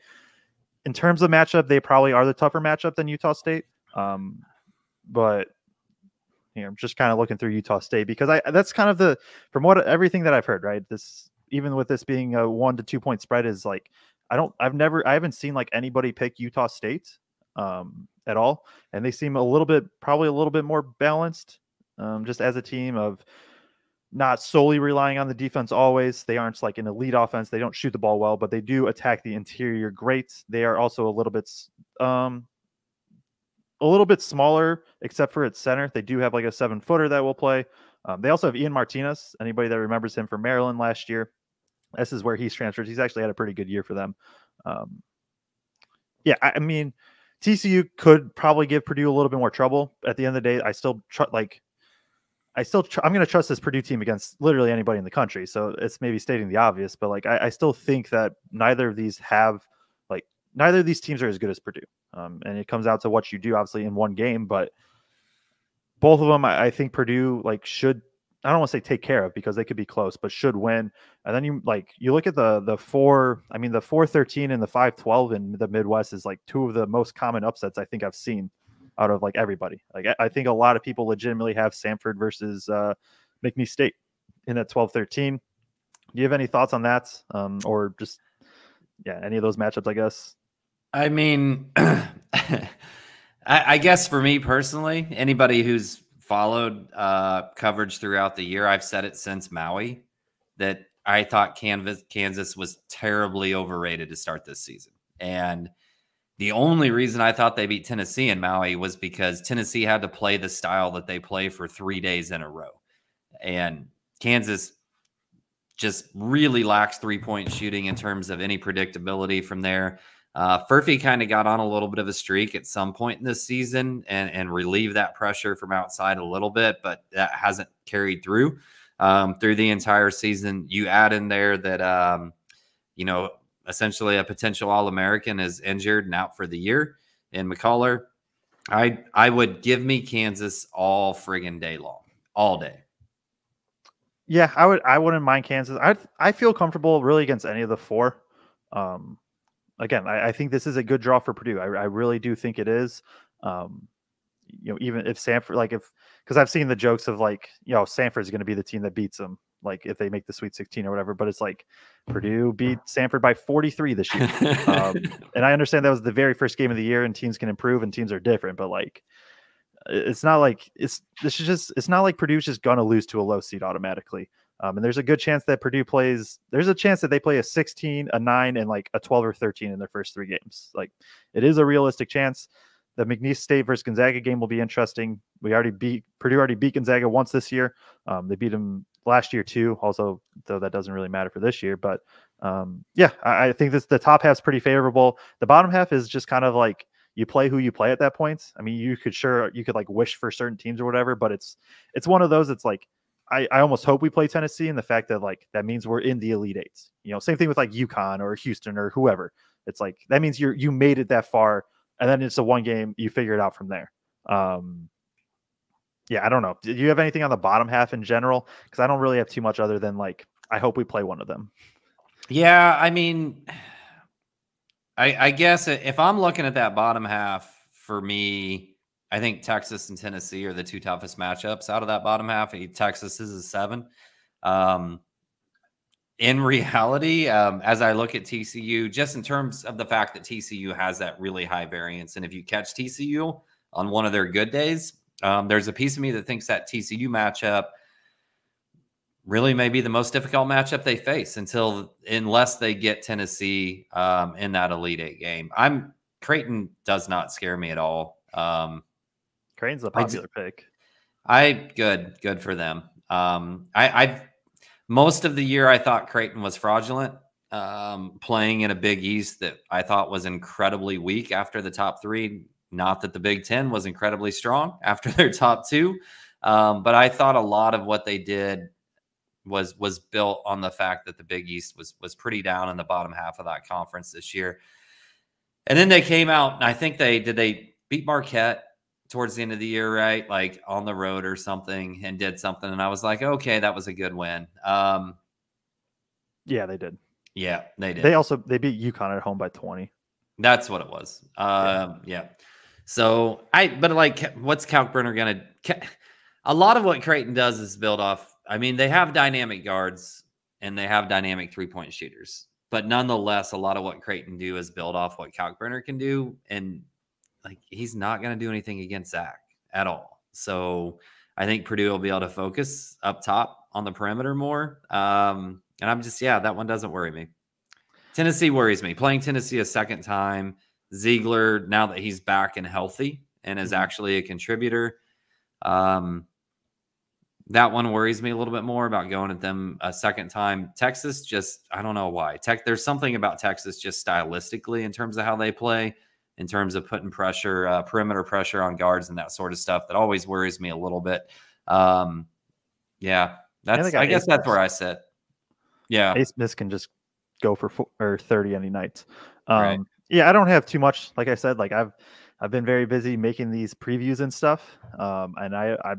In terms of matchup, they probably are the tougher matchup than Utah State. Um, but you know, I'm just kind of looking through Utah State because I that's kind of the from what everything that I've heard, right? This even with this being a one to two point spread is like I don't. I've never. I haven't seen like anybody pick Utah State um, at all, and they seem a little bit, probably a little bit more balanced, um, just as a team of not solely relying on the defense always. They aren't like an elite offense. They don't shoot the ball well, but they do attack the interior great. They are also a little bit um a little bit smaller, except for its center. They do have like a seven footer that will play. Um, they also have Ian Martinez. Anybody that remembers him from Maryland last year, this is where he's transferred. He's actually had a pretty good year for them. Um, yeah, I, I, mean, TCU could probably give Purdue a little bit more trouble. At the end of the day, I still tr- like I still tr- I'm going to trust this Purdue team against literally anybody in the country. So it's maybe stating the obvious, but like I, I still think that neither of these have like neither of these teams are as good as Purdue. Um, and it comes out to what you do, obviously, in one game. But both of them, I, I think Purdue like should I don't want to say take care of because they could be close, but should win. And then you like you look at the the four, I mean the four thirteen and the five twelve in the Midwest is like two of the most common upsets I think I've seen out of like everybody. Like I, I think a lot of people legitimately have Samford versus uh, McNeese State in that 12-13. Do you have any thoughts on that, um, or just yeah, any of those matchups? I guess. I mean, I, I, guess for me personally, anybody who's followed uh, coverage throughout the year, I've said it since Maui that I thought Kansas Kansas was terribly overrated to start this season, and the only reason I thought they beat Tennessee in Maui was because Tennessee had to play the style that they play for three days in a row. And Kansas just really lacks three point shooting in terms of any predictability from there. Uh, Furphy kind of got on a little bit of a streak at some point in this season and, and relieved that pressure from outside a little bit, but that hasn't carried through um, through the entire season. You add in there that, um, you know, essentially a potential All American is injured and out for the year in McCullar, I I would give me Kansas all friggin' day long, all day. Yeah, I would. I wouldn't mind Kansas. I I feel comfortable really against any of the four. Um, again, I, I think this is a good draw for Purdue. I, I really do think it is. Um, you know, even if Samford, like if because I've seen the jokes of like, you know, Samford is going to be the team that beats them like if they make the Sweet 16 or whatever. But it's like Purdue beat Samford by 43 this year, um, and I understand that was the very first game of the year, and teams can improve and teams are different. But like, it's not like it's this is just it's not like Purdue's just gonna lose to a low seed automatically. Um, and there's a good chance that Purdue plays. There's a chance that they play a 16, a nine, and like a 12 or 13 in their first three games. Like, it is a realistic chance. The McNeese State versus Gonzaga game will be interesting. We already beat Purdue already beat Gonzaga once this year. Um, they beat them last year too. Also, though that doesn't really matter for this year, but um, yeah, I, I, think this the top half's pretty favorable. The bottom half is just kind of like you play who you play at that point. I mean, you could sure you could like wish for certain teams or whatever, but it's it's one of those. It's like I, I almost hope we play Tennessee, and the fact that like that means we're in the Elite Eights. You know, same thing with like UConn or Houston or whoever. It's like that means you're you made it that far, and then it's a one game. You figure it out from there. Um, yeah, I don't know. Do you have anything on the bottom half in general? Because I don't really have too much other than like I hope we play one of them. Yeah, I mean, I, I guess if I'm looking at that bottom half for me, I think Texas and Tennessee are the two toughest matchups out of that bottom half. Texas is a seven. Um, in reality, um, as I look at TCU, just in terms of the fact that TCU has that really high variance, and if you catch TCU on one of their good days, um, there's a piece of me that thinks that TCU matchup really may be the most difficult matchup they face until unless they get Tennessee um, in that Elite Eight game. I'm Creighton does not scare me at all. Um, Creighton's a popular I, pick. I good good for them. Um, I, I've most of the year I thought Creighton was fraudulent. Um, playing in a Big East that I thought was incredibly weak after the top three not that the Big Ten was incredibly strong after their top two, um, but I thought a lot of what they did was was built on the fact that the Big East was was pretty down in the bottom half of that conference this year. And then they came out, and I think they did they beat Marquette towards the end of the year, right? Like on the road or something, and did something. And I was like, okay, that was a good win. Um, yeah, they did. Yeah, they did. They also they beat UConn at home by twenty. That's what it was. Um, yeah. yeah. So I, but like, what's Kalkbrenner gonna? A lot of what Creighton does is build off. I mean, they have dynamic guards and they have dynamic three point shooters. but nonetheless, a lot of what Creighton do is build off what Kalkbrenner can do, and like he's not going to do anything against Zach at all. So I think Purdue will be able to focus up top on the perimeter more. Um, and I'm just yeah, that one doesn't worry me. Tennessee worries me. Playing Tennessee a second time, Zeigler, now that he's back and healthy and is mm-hmm. actually a contributor. Um, that one worries me a little bit more about going at them a second time. Texas just I don't know why. Tech there's something about Texas just stylistically in terms of how they play, in terms of putting pressure, uh, perimeter pressure on guards and that sort of stuff that always worries me a little bit. Um, yeah, that's I, I guess that's where I sit. Yeah, Ace Smith can just go for four, or thirty any nights. Um, right. Yeah, I don't have too much. Like I said, like I've I've been very busy making these previews and stuff, um, and I I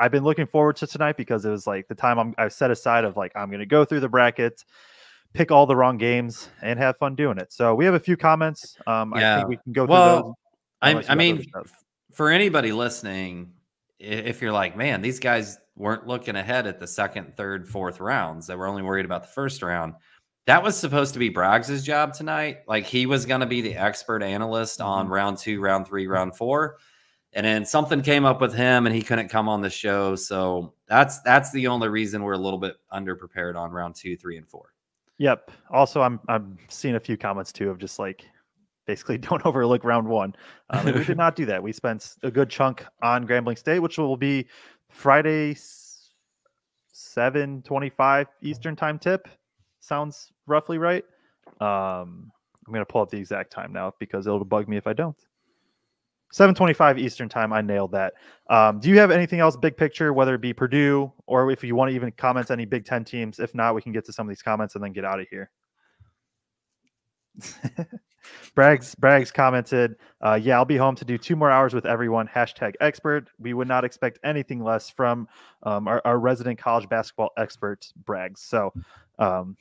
I've been looking forward to tonight because it was like the time I'm I've set aside of like I'm going to go through the brackets, pick all the wrong games, and have fun doing it. So we have a few comments. Um, yeah. I think we can go well, through those. I, I mean, for anybody listening, if you're like, man, these guys weren't looking ahead at the second, third, fourth rounds, they were only worried about the first round. That was supposed to be Braggs's job tonight. Like he was going to be the expert analyst on mm-hmm. round two, round three, round four and then something came up with him and he couldn't come on the show so that's that's the only reason we're a little bit underprepared on round two three and four yep. Also i'm i'm seeing a few comments too of just like basically don't overlook round one. Um, we did not do that. We spent a good chunk on grambling state which will be friday 725 eastern time tip. Sounds roughly right. Um i'm going to pull up the exact time now because it'll bug me if i don't 725 Eastern time. I nailed that. Um, do you have anything else big picture, whether it be Purdue or if you want to even comment any Big Ten teams? If not, we can get to some of these comments and then get out of here. Braggs Braggs commented, uh, "Yeah, I'll be home to do two more hours with everyone." Hashtag expert. We would not expect anything less from um, our, our, resident college basketball expert, Braggs. So, um,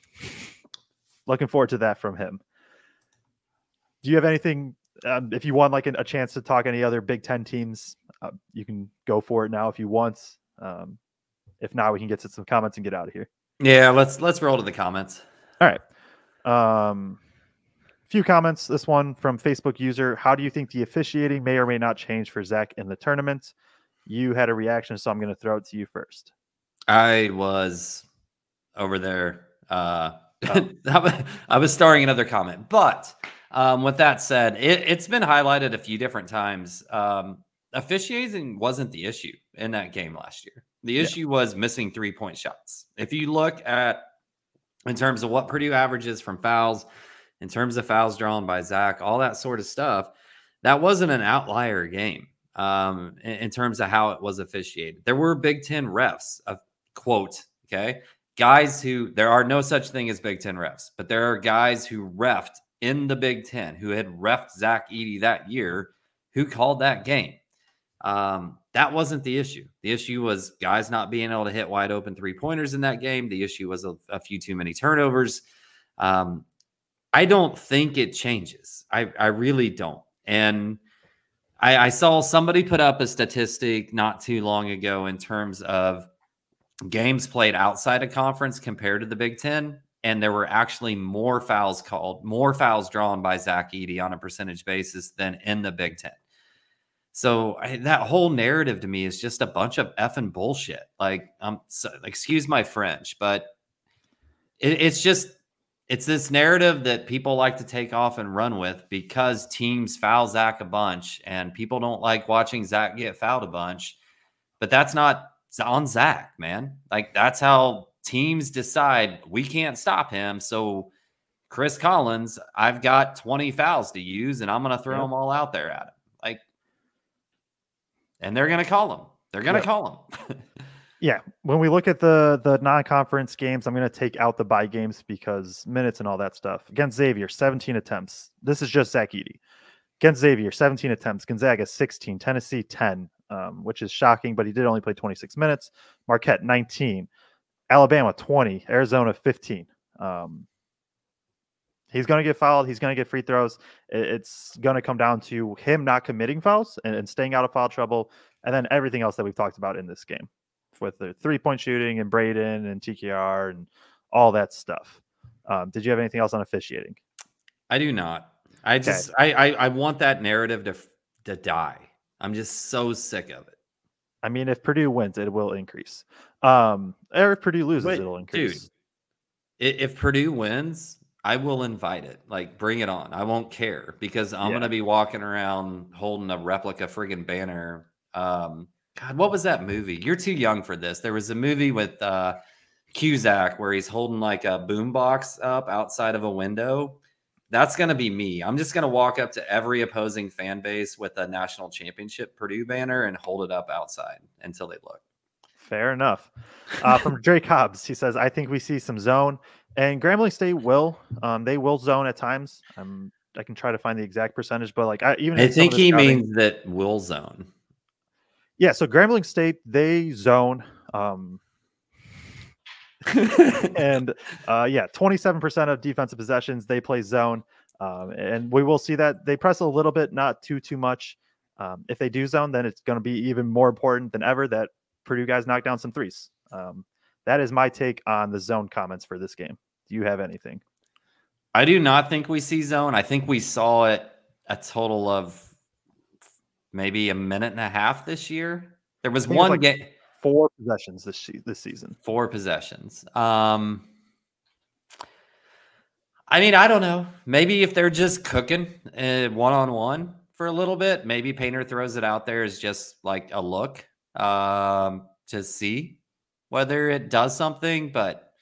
looking forward to that from him. Do you have anything um, if you want like a chance to talk any other Big Ten teams, uh, you can go for it now if you want. Um, if not, we can get to some comments and get out of here. Yeah, let's let's roll to the comments. All right. Um, few comments. This one from Facebook user: How do you think the officiating may or may not change for Zach in the tournament? You had a reaction, so I'm going to throw it to you first. I was over there. Uh, oh. I was starring another comment, but um, with that said, it, has been highlighted a few different times. Um, officiating wasn't the issue in that game last year. The issue yeah. was missing three point shots. If you look at in terms of what Purdue averages from fouls, in terms of fouls drawn by Zach, all that sort of stuff, that wasn't an outlier game um, in, in terms of how it was officiated. There were Big Ten refs, of quote, okay, guys who there are no such thing as Big Ten refs, but there are guys who refed in the Big Ten who had refed Zach Edey that year who called that game. Um, that wasn't the issue. The issue was guys not being able to hit wide open three pointers in that game. The issue was a, a few too many turnovers. Um, I don't think it changes. I, I really don't. And I, I saw somebody put up a statistic not too long ago in terms of games played outside a conference compared to the Big Ten and there were actually more fouls called, more fouls drawn by Zach Edey on a percentage basis than in the Big Ten. So I, that whole narrative to me is just a bunch of effing bullshit. Like, um, so, excuse my French, but it, it's just it's this narrative that people like to take off and run with because teams foul Zach a bunch, and people don't like watching Zach get fouled a bunch. But that's not on Zach, man. Like that's how teams decide we can't stop him. So, Chris Collins, I've got 20 fouls to use and I'm going to throw them all out there at him. Like, and they're going to call him. They're going to call him. yeah. When we look at the the non conference games, I'm going to take out the bye games because minutes and all that stuff. Against Xavier, 17 attempts. This is just Zach Edey. Against Xavier, 17 attempts. Gonzaga, 16. Tennessee, 10, um, which is shocking, but he did only play 26 minutes. Marquette, 19. Alabama 20, Arizona 15. Um, he's going to get fouled. He's going to get free throws. It's going to come down to him not committing fouls and, and, staying out of foul trouble, and then everything else that we've talked about in this game with the three point shooting and Braden and TKR and all that stuff. Um, did you have anything else on officiating? I do not. I just okay. I, I I want that narrative to to die. I'm just so sick of it. I mean, if Purdue wins, it will increase. Um, or if Purdue loses, Wait, it'll increase. Dude, if Purdue wins, I will invite it. Like, bring it on. I won't care because I'm yeah. gonna be walking around holding a replica friggin' banner. Um, God, what was that movie? You're too young for this. There was a movie with uh Cusack where he's holding like a boombox up outside of a window that's going to be me. I'm just going to walk up to every opposing fan base with a national championship Purdue banner and hold it up outside until they look. Fair enough. Uh, from Drake Hobbs, he says, I think we see some zone, and Grambling State will. Um, they will zone at times. Um, I can try to find the exact percentage, but like I even I think he scouting, means that will zone. Yeah, so Grambling State they zone. Um, and uh, yeah, 27% of defensive possessions they play zone. Um, and we will see that they press a little bit, not too too much. Um, if they do zone, then it's going to be even more important than ever that Purdue guys knock down some threes. Um, that is my take on the zone comments for this game. Do you have anything? I do not think we see zone. I think we saw it a total of maybe a minute and a half this year. There was one like, game four possessions this this season. Four possessions. Um, I mean, I don't know. Maybe if they're just cooking one on one for a little bit, maybe Painter throws it out there as just like a look um, to see whether it does something. But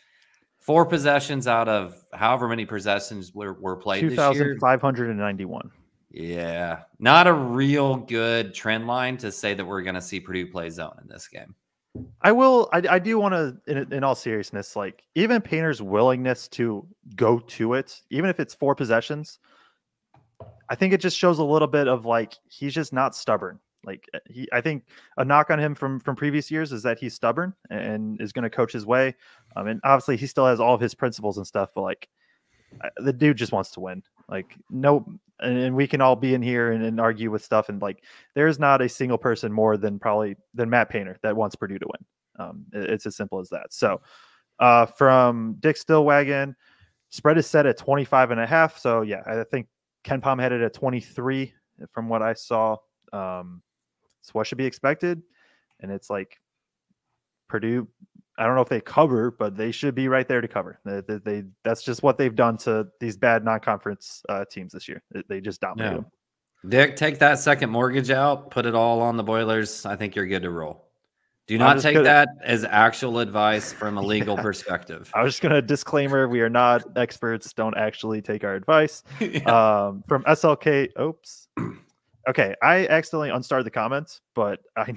four possessions out of however many possessions were, were played 2,591. Yeah, not a real good trend line to say that we're going to see Purdue play zone in this game. I will. I, I do want to, in, all seriousness, like even Painter's willingness to go to it, even if it's four possessions, I think it just shows a little bit of like he's just not stubborn. Like eh, he, I think a knock on him from from previous years is that he's stubborn and is going to coach his way. Um, and obviously he still has all of his principles and stuff, but like the dude just wants to win. Like no, and, and we can all be in here and, and, argue with stuff, and like there's not a single person more than probably than Matt Painter that wants Purdue to win. Um, it, it's as simple as that. So uh, from Dick Stillwagon, spread is set at 25 and a half. So yeah, I think KenPom had it at 23 from what I saw. Um, so what should be expected, and it's like Purdue I don't know if they cover, but they should be right there to cover. They, they, they that's just what they've done to these bad non-conference uh, teams this year. They, just dominate yeah. them. Dick, take that second mortgage out, put it all on the Boilers. I think you're good to roll. Do not take gonna, that as actual advice from a legal yeah, perspective. I was just gonna disclaimer: we are not experts. Don't actually take our advice. yeah. um, from SLK. Oops. Okay, I accidentally unstarted the comments, but I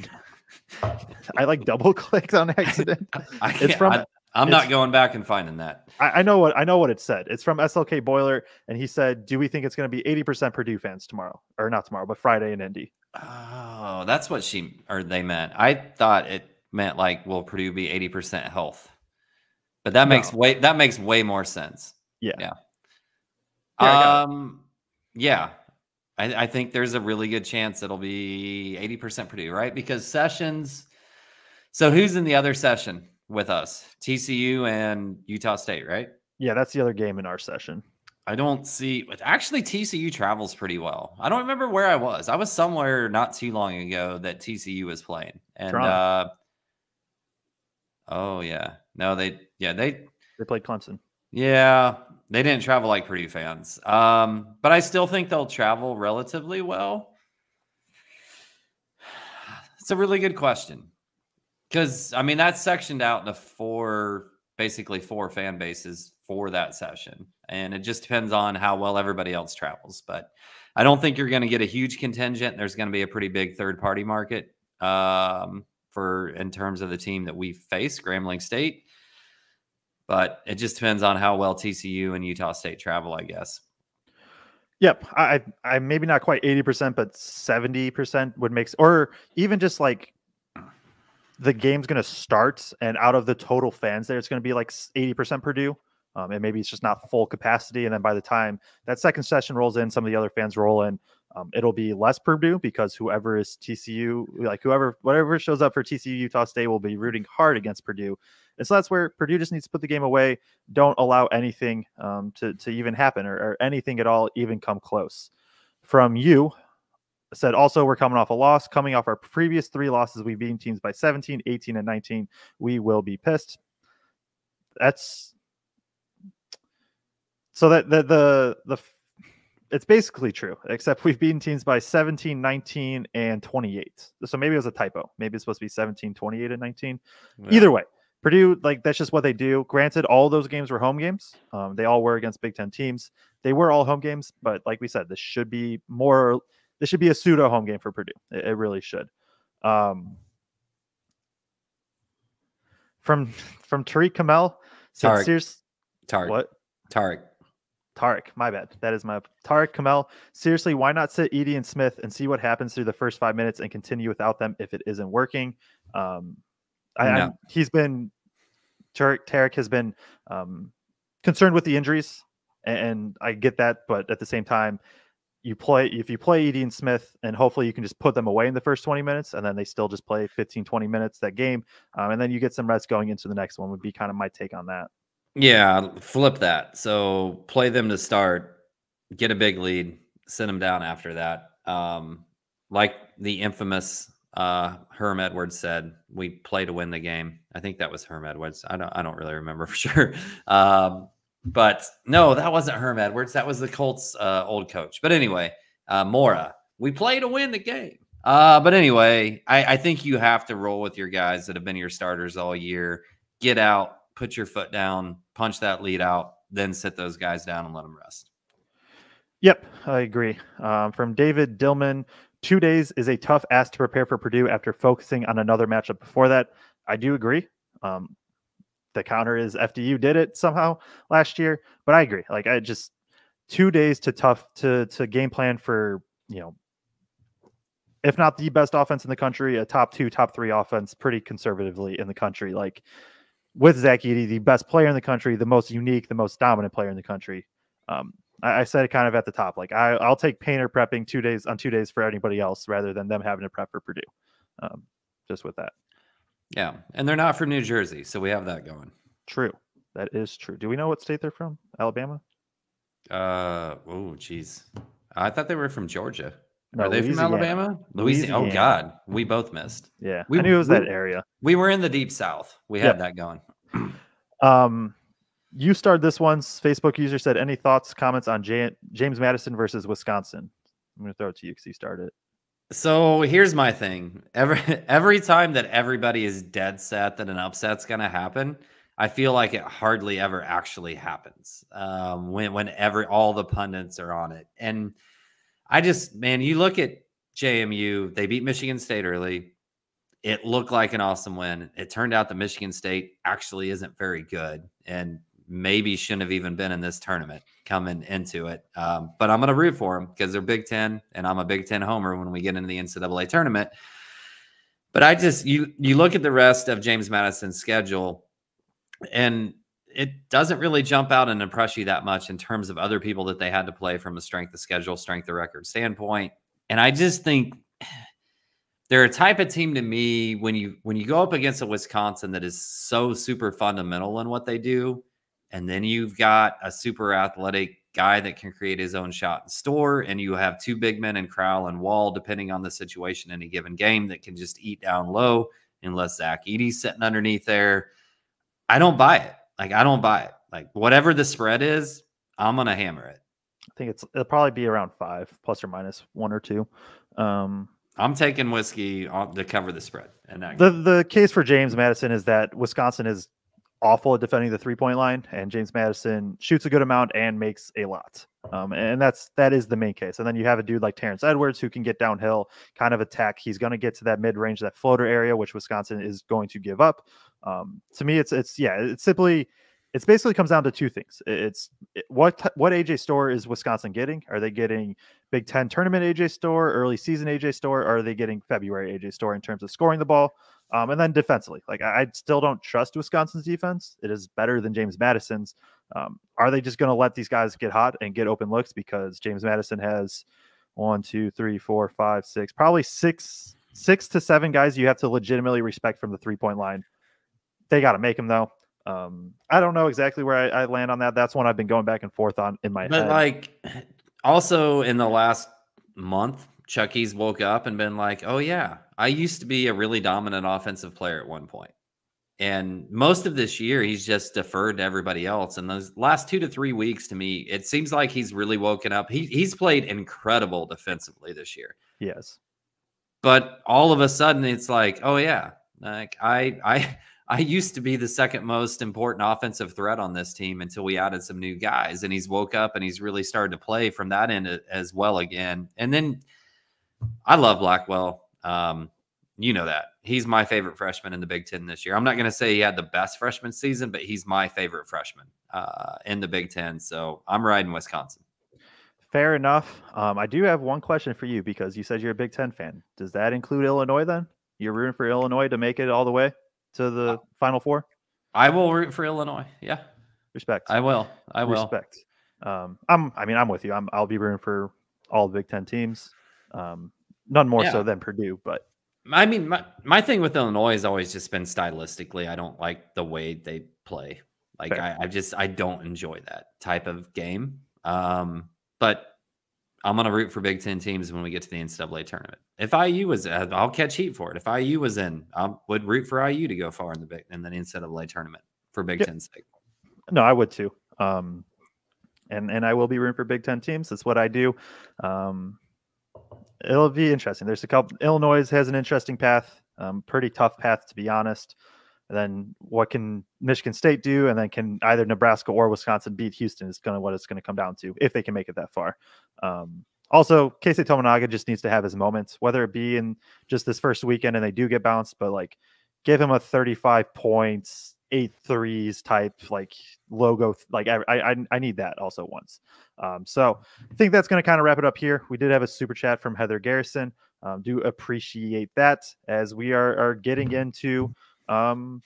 I like double clicked on accident. I, it's from. I, am not going back and finding that. I, I, know what I know what it said. It's from SLK Boiler, and he said, "Do we think it's going to be 80% Purdue fans tomorrow, or not tomorrow, but Friday in Indy?" Oh, that's what she or they meant. I thought it meant like, will Purdue be 80% health? But that makes no. way that makes way more sense. Yeah. Yeah. yeah um. Yeah. I, I think there's a really good chance it'll be 80% Purdue, right? Because Sessions. So who's in the other session with us? TCU and Utah State, right? Yeah, that's the other game in our session. I don't see. Actually, TCU travels pretty well. I don't remember where I was. I was somewhere not too long ago that TCU was playing, and uh, oh yeah, no, they yeah they they played Clemson. Yeah, they didn't travel like Purdue fans. Um, but I still think they'll travel relatively well. It's a really good question. Because I mean that's sectioned out into four basically four fan bases for that session. And it just depends on how well everybody else travels. But I don't think you're going to get a huge contingent. There's going to be a pretty big third party market um, for in terms of the team that we face, Grambling State but it just depends on how well TCU and Utah State travel, I guess. Yep, I I maybe not quite eighty percent, but seventy percent would make, or even just like the game's going to start, and out of the total fans there, it's going to be like eighty percent Purdue, um, and maybe it's just not full capacity. And then by the time that second session rolls in, some of the other fans roll in. Um, it'll be less Purdue because whoever is TCU, like whoever, whatever shows up for TCU Utah State will be rooting hard against Purdue And so that's where Purdue just needs to put the game away. Don't allow anything um, to, to even happen or, or anything at all even come close. From you, said also we're coming off a loss coming off our previous three losses we've beaten teams by 17 18 and 19 we will be pissed that's so that the the the it's basically true, except we've beaten teams by 17, 19, and 28. So maybe it was a typo. Maybe it's supposed to be 17, 28, and 19. Yeah. Either way, Purdue, like that's just what they do. Granted, all those games were home games. Um, they all were against Big Ten teams. They were all home games, but like we said, this should be more. This should be a pseudo home game for Purdue. It, it really should. Um, from from Tariq Kamel, Tarek. Tarek. What? Tarek. Tarek, my bad. That is my Tarek Kamel. Seriously, why not sit Edey and Smith and see what happens through the first five minutes and continue without them if it isn't working? Um, I, no. he's been Tarek, Tarek has been um, concerned with the injuries, and, and I get that, but at the same time, you play if you play Edey and Smith, and hopefully you can just put them away in the first 20 minutes, and then they still just play 15, 20 minutes that game, um, and then you get some rest going into the next one. Would be kind of my take on that. Yeah, flip that. So play them to start, get a big lead, send them down after that. Um, like the infamous uh, Herm Edwards said, we play to win the game. I think that was Herm Edwards. I don't I don't really remember for sure. Um, but no, that wasn't Herm Edwards. That was the Colts uh, old coach. But anyway, uh, Mora, we play to win the game. Uh, but anyway, I, I think you have to roll with your guys that have been your starters all year. Get out, put your foot down, punch that lead out, then sit those guys down and let them rest. Yep, I agree. Um, from David Dillman, two days is a tough ask to prepare for Purdue after focusing on another matchup before that. I do agree. Um, the counter is FDU did it somehow last year, but I agree. Like I just two days to tough to to game plan for you know if not the best offense in the country, a top two, top three offense pretty conservatively in the country. Like with Zach Edey, the best player in the country, the most unique, the most dominant player in the country. Um, I, I, said it kind of at the top. Like I, will take Painter prepping two days on two days for anybody else rather than them having to prep for Purdue. Um, just with that. Yeah, and they're not from New Jersey, so we have that going. True, that is true. Do we know what state they're from? Alabama. Uh oh, geez, I thought they were from Georgia. No, Are they Louisiana. from Alabama? Louisiana. Oh God, we both missed. Yeah, we, I knew it was we, that area. We were in the deep south. We had yep. that going. um, you started this one. Facebook user said, "Any thoughts, comments on James Madison versus Wisconsin?" I'm going to throw it to you because you started. So here's my thing. Every every time that everybody is dead set that an upset's going to happen, I feel like it hardly ever actually happens. Um, when whenever all the pundits are on it, and I just, man, you look at JMU, they beat Michigan State early. It looked like an awesome win. It turned out that Michigan State actually isn't very good and maybe shouldn't have even been in this tournament coming into it. Um, but I'm going to root for them because they're Big Ten, and I'm a Big Ten homer when we get into the NCAA tournament. But I just you you look at the rest of James Madison's schedule, and it doesn't really jump out and impress you that much in terms of other people that they had to play from a strength of schedule, strength of record standpoint. And I just think they're a type of team to me when you when you go up against a Wisconsin that is so super fundamental in what they do, and then you've got a super athletic guy that can create his own shot and store, and you have two big men in Crowl and Wahl, depending on the situation in a given game, that can just eat down low unless Zach Edey's sitting underneath there. I don't buy it. Like I don't buy it. Like whatever the spread is, I'm gonna hammer it. I think it's it'll probably be around five plus or minus one or two. Um, I'm taking whiskey to cover the spread. And the the case for James Madison is that Wisconsin is awful at defending the three point line, and James Madison shoots a good amount and makes a lot. Um, and that's that is the main case. And then you have a dude like Terrence Edwards who can get downhill, kind of attack. He's going to get to that mid range, that floater area, which Wisconsin is going to give up. Um, to me, it's it's yeah, it's simply it's basically comes down to two things. It's it, what what AJ Storr is Wisconsin getting? Are they getting Big Ten tournament AJ Storr, early season AJ Storr? or are they getting February AJ Storr in terms of scoring the ball? Um, and then defensively, like I, I, still don't trust Wisconsin's defense. It is better than James Madison's. Um, are they just going to let these guys get hot and get open looks because James Madison has one, two, three, four, five, six, probably six, six to seven guys you have to legitimately respect from the three point line they got to make them though. Um, I don't know exactly where I, I, land on that. That's one I've been going back and forth on in my but head. like, also in the last month, Chucky's woke up and been like, "Oh yeah, I used to be a really dominant offensive player at one point." And most of this year, he's just deferred to everybody else. And those last two to three weeks, to me, it seems like he's really woken up. He he's played incredible defensively this year. Yes. But all of a sudden, it's like, oh yeah, like I I I used to be the second most important offensive threat on this team until we added some new guys, and he's woke up and he's really started to play from that end as well again. And then I love Blackwell. Um, you know that he's my favorite freshman in the Big Ten this year. I'm not going to say he had the best freshman season, but he's my favorite freshman uh, in the Big Ten. So I'm riding Wisconsin. Fair enough. Um, I do have one question for you because you said you're a Big Ten fan. Does that include Illinois then? You're rooting for Illinois to make it all the way to the uh, Final Four? I will root for Illinois. Yeah. Respect. I will. I will. Respect. Um, I'm. I mean, I'm with you. I'm. I'll be rooting for all the Big Ten teams. Um, none more yeah. so than Purdue, but I mean, my, my thing with Illinois has always just been stylistically. I don't like the way they play. Like I, I, just I don't enjoy that type of game. Um, but I'm gonna root for Big Ten teams when we get to the NCAA tournament. If IU was, uh, I'll catch heat for it. If IU was in, I would root for IU to go far in the big in the NCAA tournament for Big Ten sake. No, I would too. Um, and and I will be rooting for Big Ten teams. That's what I do. Um, it'll be interesting. There's a couple. Illinois has an interesting path, um, pretty tough path to be honest. And then what can Michigan State do? And then can either Nebraska or Wisconsin beat Houston? Is kind of what it's going to come down to if they can make it that far. Um, also, Keisei Tominaga just needs to have his moments, whether it be in just this first weekend and they do get bounced, but like give him a 35 points, eight threes type like logo. Like I, I, I need that also once. Um, so I think that's going to kind of wrap it up here. We did have a super chat from Heather Garrison. Um, do appreciate that as we are are getting into um,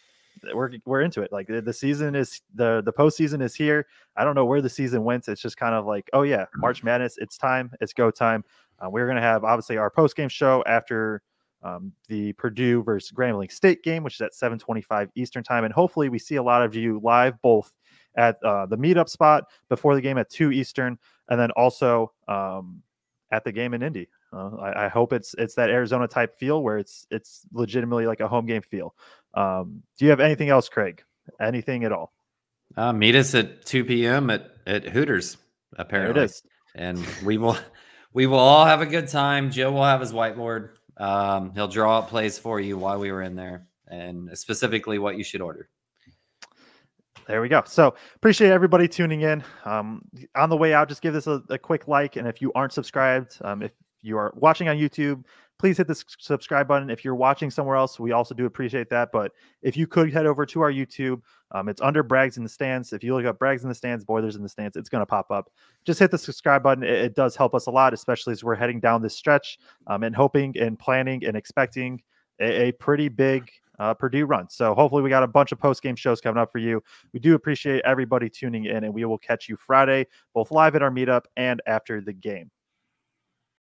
we're we're into it. Like the, season is the the postseason is here. I don't know where the season went. It's just kind of like, oh yeah, March Madness. It's time. It's go time. Uh, we're gonna have obviously our post game show after um, the Purdue versus Grambling State game, which is at 7:25 Eastern time, and hopefully we see a lot of you live both at uh, the meetup spot before the game at two Eastern, and then also um, at the game in Indy. Uh, I, I, hope it's it's that Arizona type feel where it's it's legitimately like a home game feel. Um, do you have anything else, Kraig? Anything at all? Uh, meet us at 2 p.m. at at Hooters. Apparently, there it is, and we will we will all have a good time. Joe will have his whiteboard. Um, he'll draw up plays for you while we were in there, and specifically what you should order. There we go. So appreciate everybody tuning in. Um, on the way out, just give this a, a quick like, and if you aren't subscribed, um, if you are watching on YouTube, please hit the subscribe button. If you're watching somewhere else, we also do appreciate that. But if you could head over to our YouTube, um, it's under Braggs in the Stands. If you look up Braggs in the Stands, Boilers in the Stands, it's going to pop up. Just hit the subscribe button. It, it, does help us a lot, especially as we're heading down this stretch um, and hoping and planning and expecting a, a pretty big uh, Purdue run. So hopefully we got a bunch of post game shows coming up for you. We do appreciate everybody tuning in, and we will catch you Friday, both live at our meetup and after the game.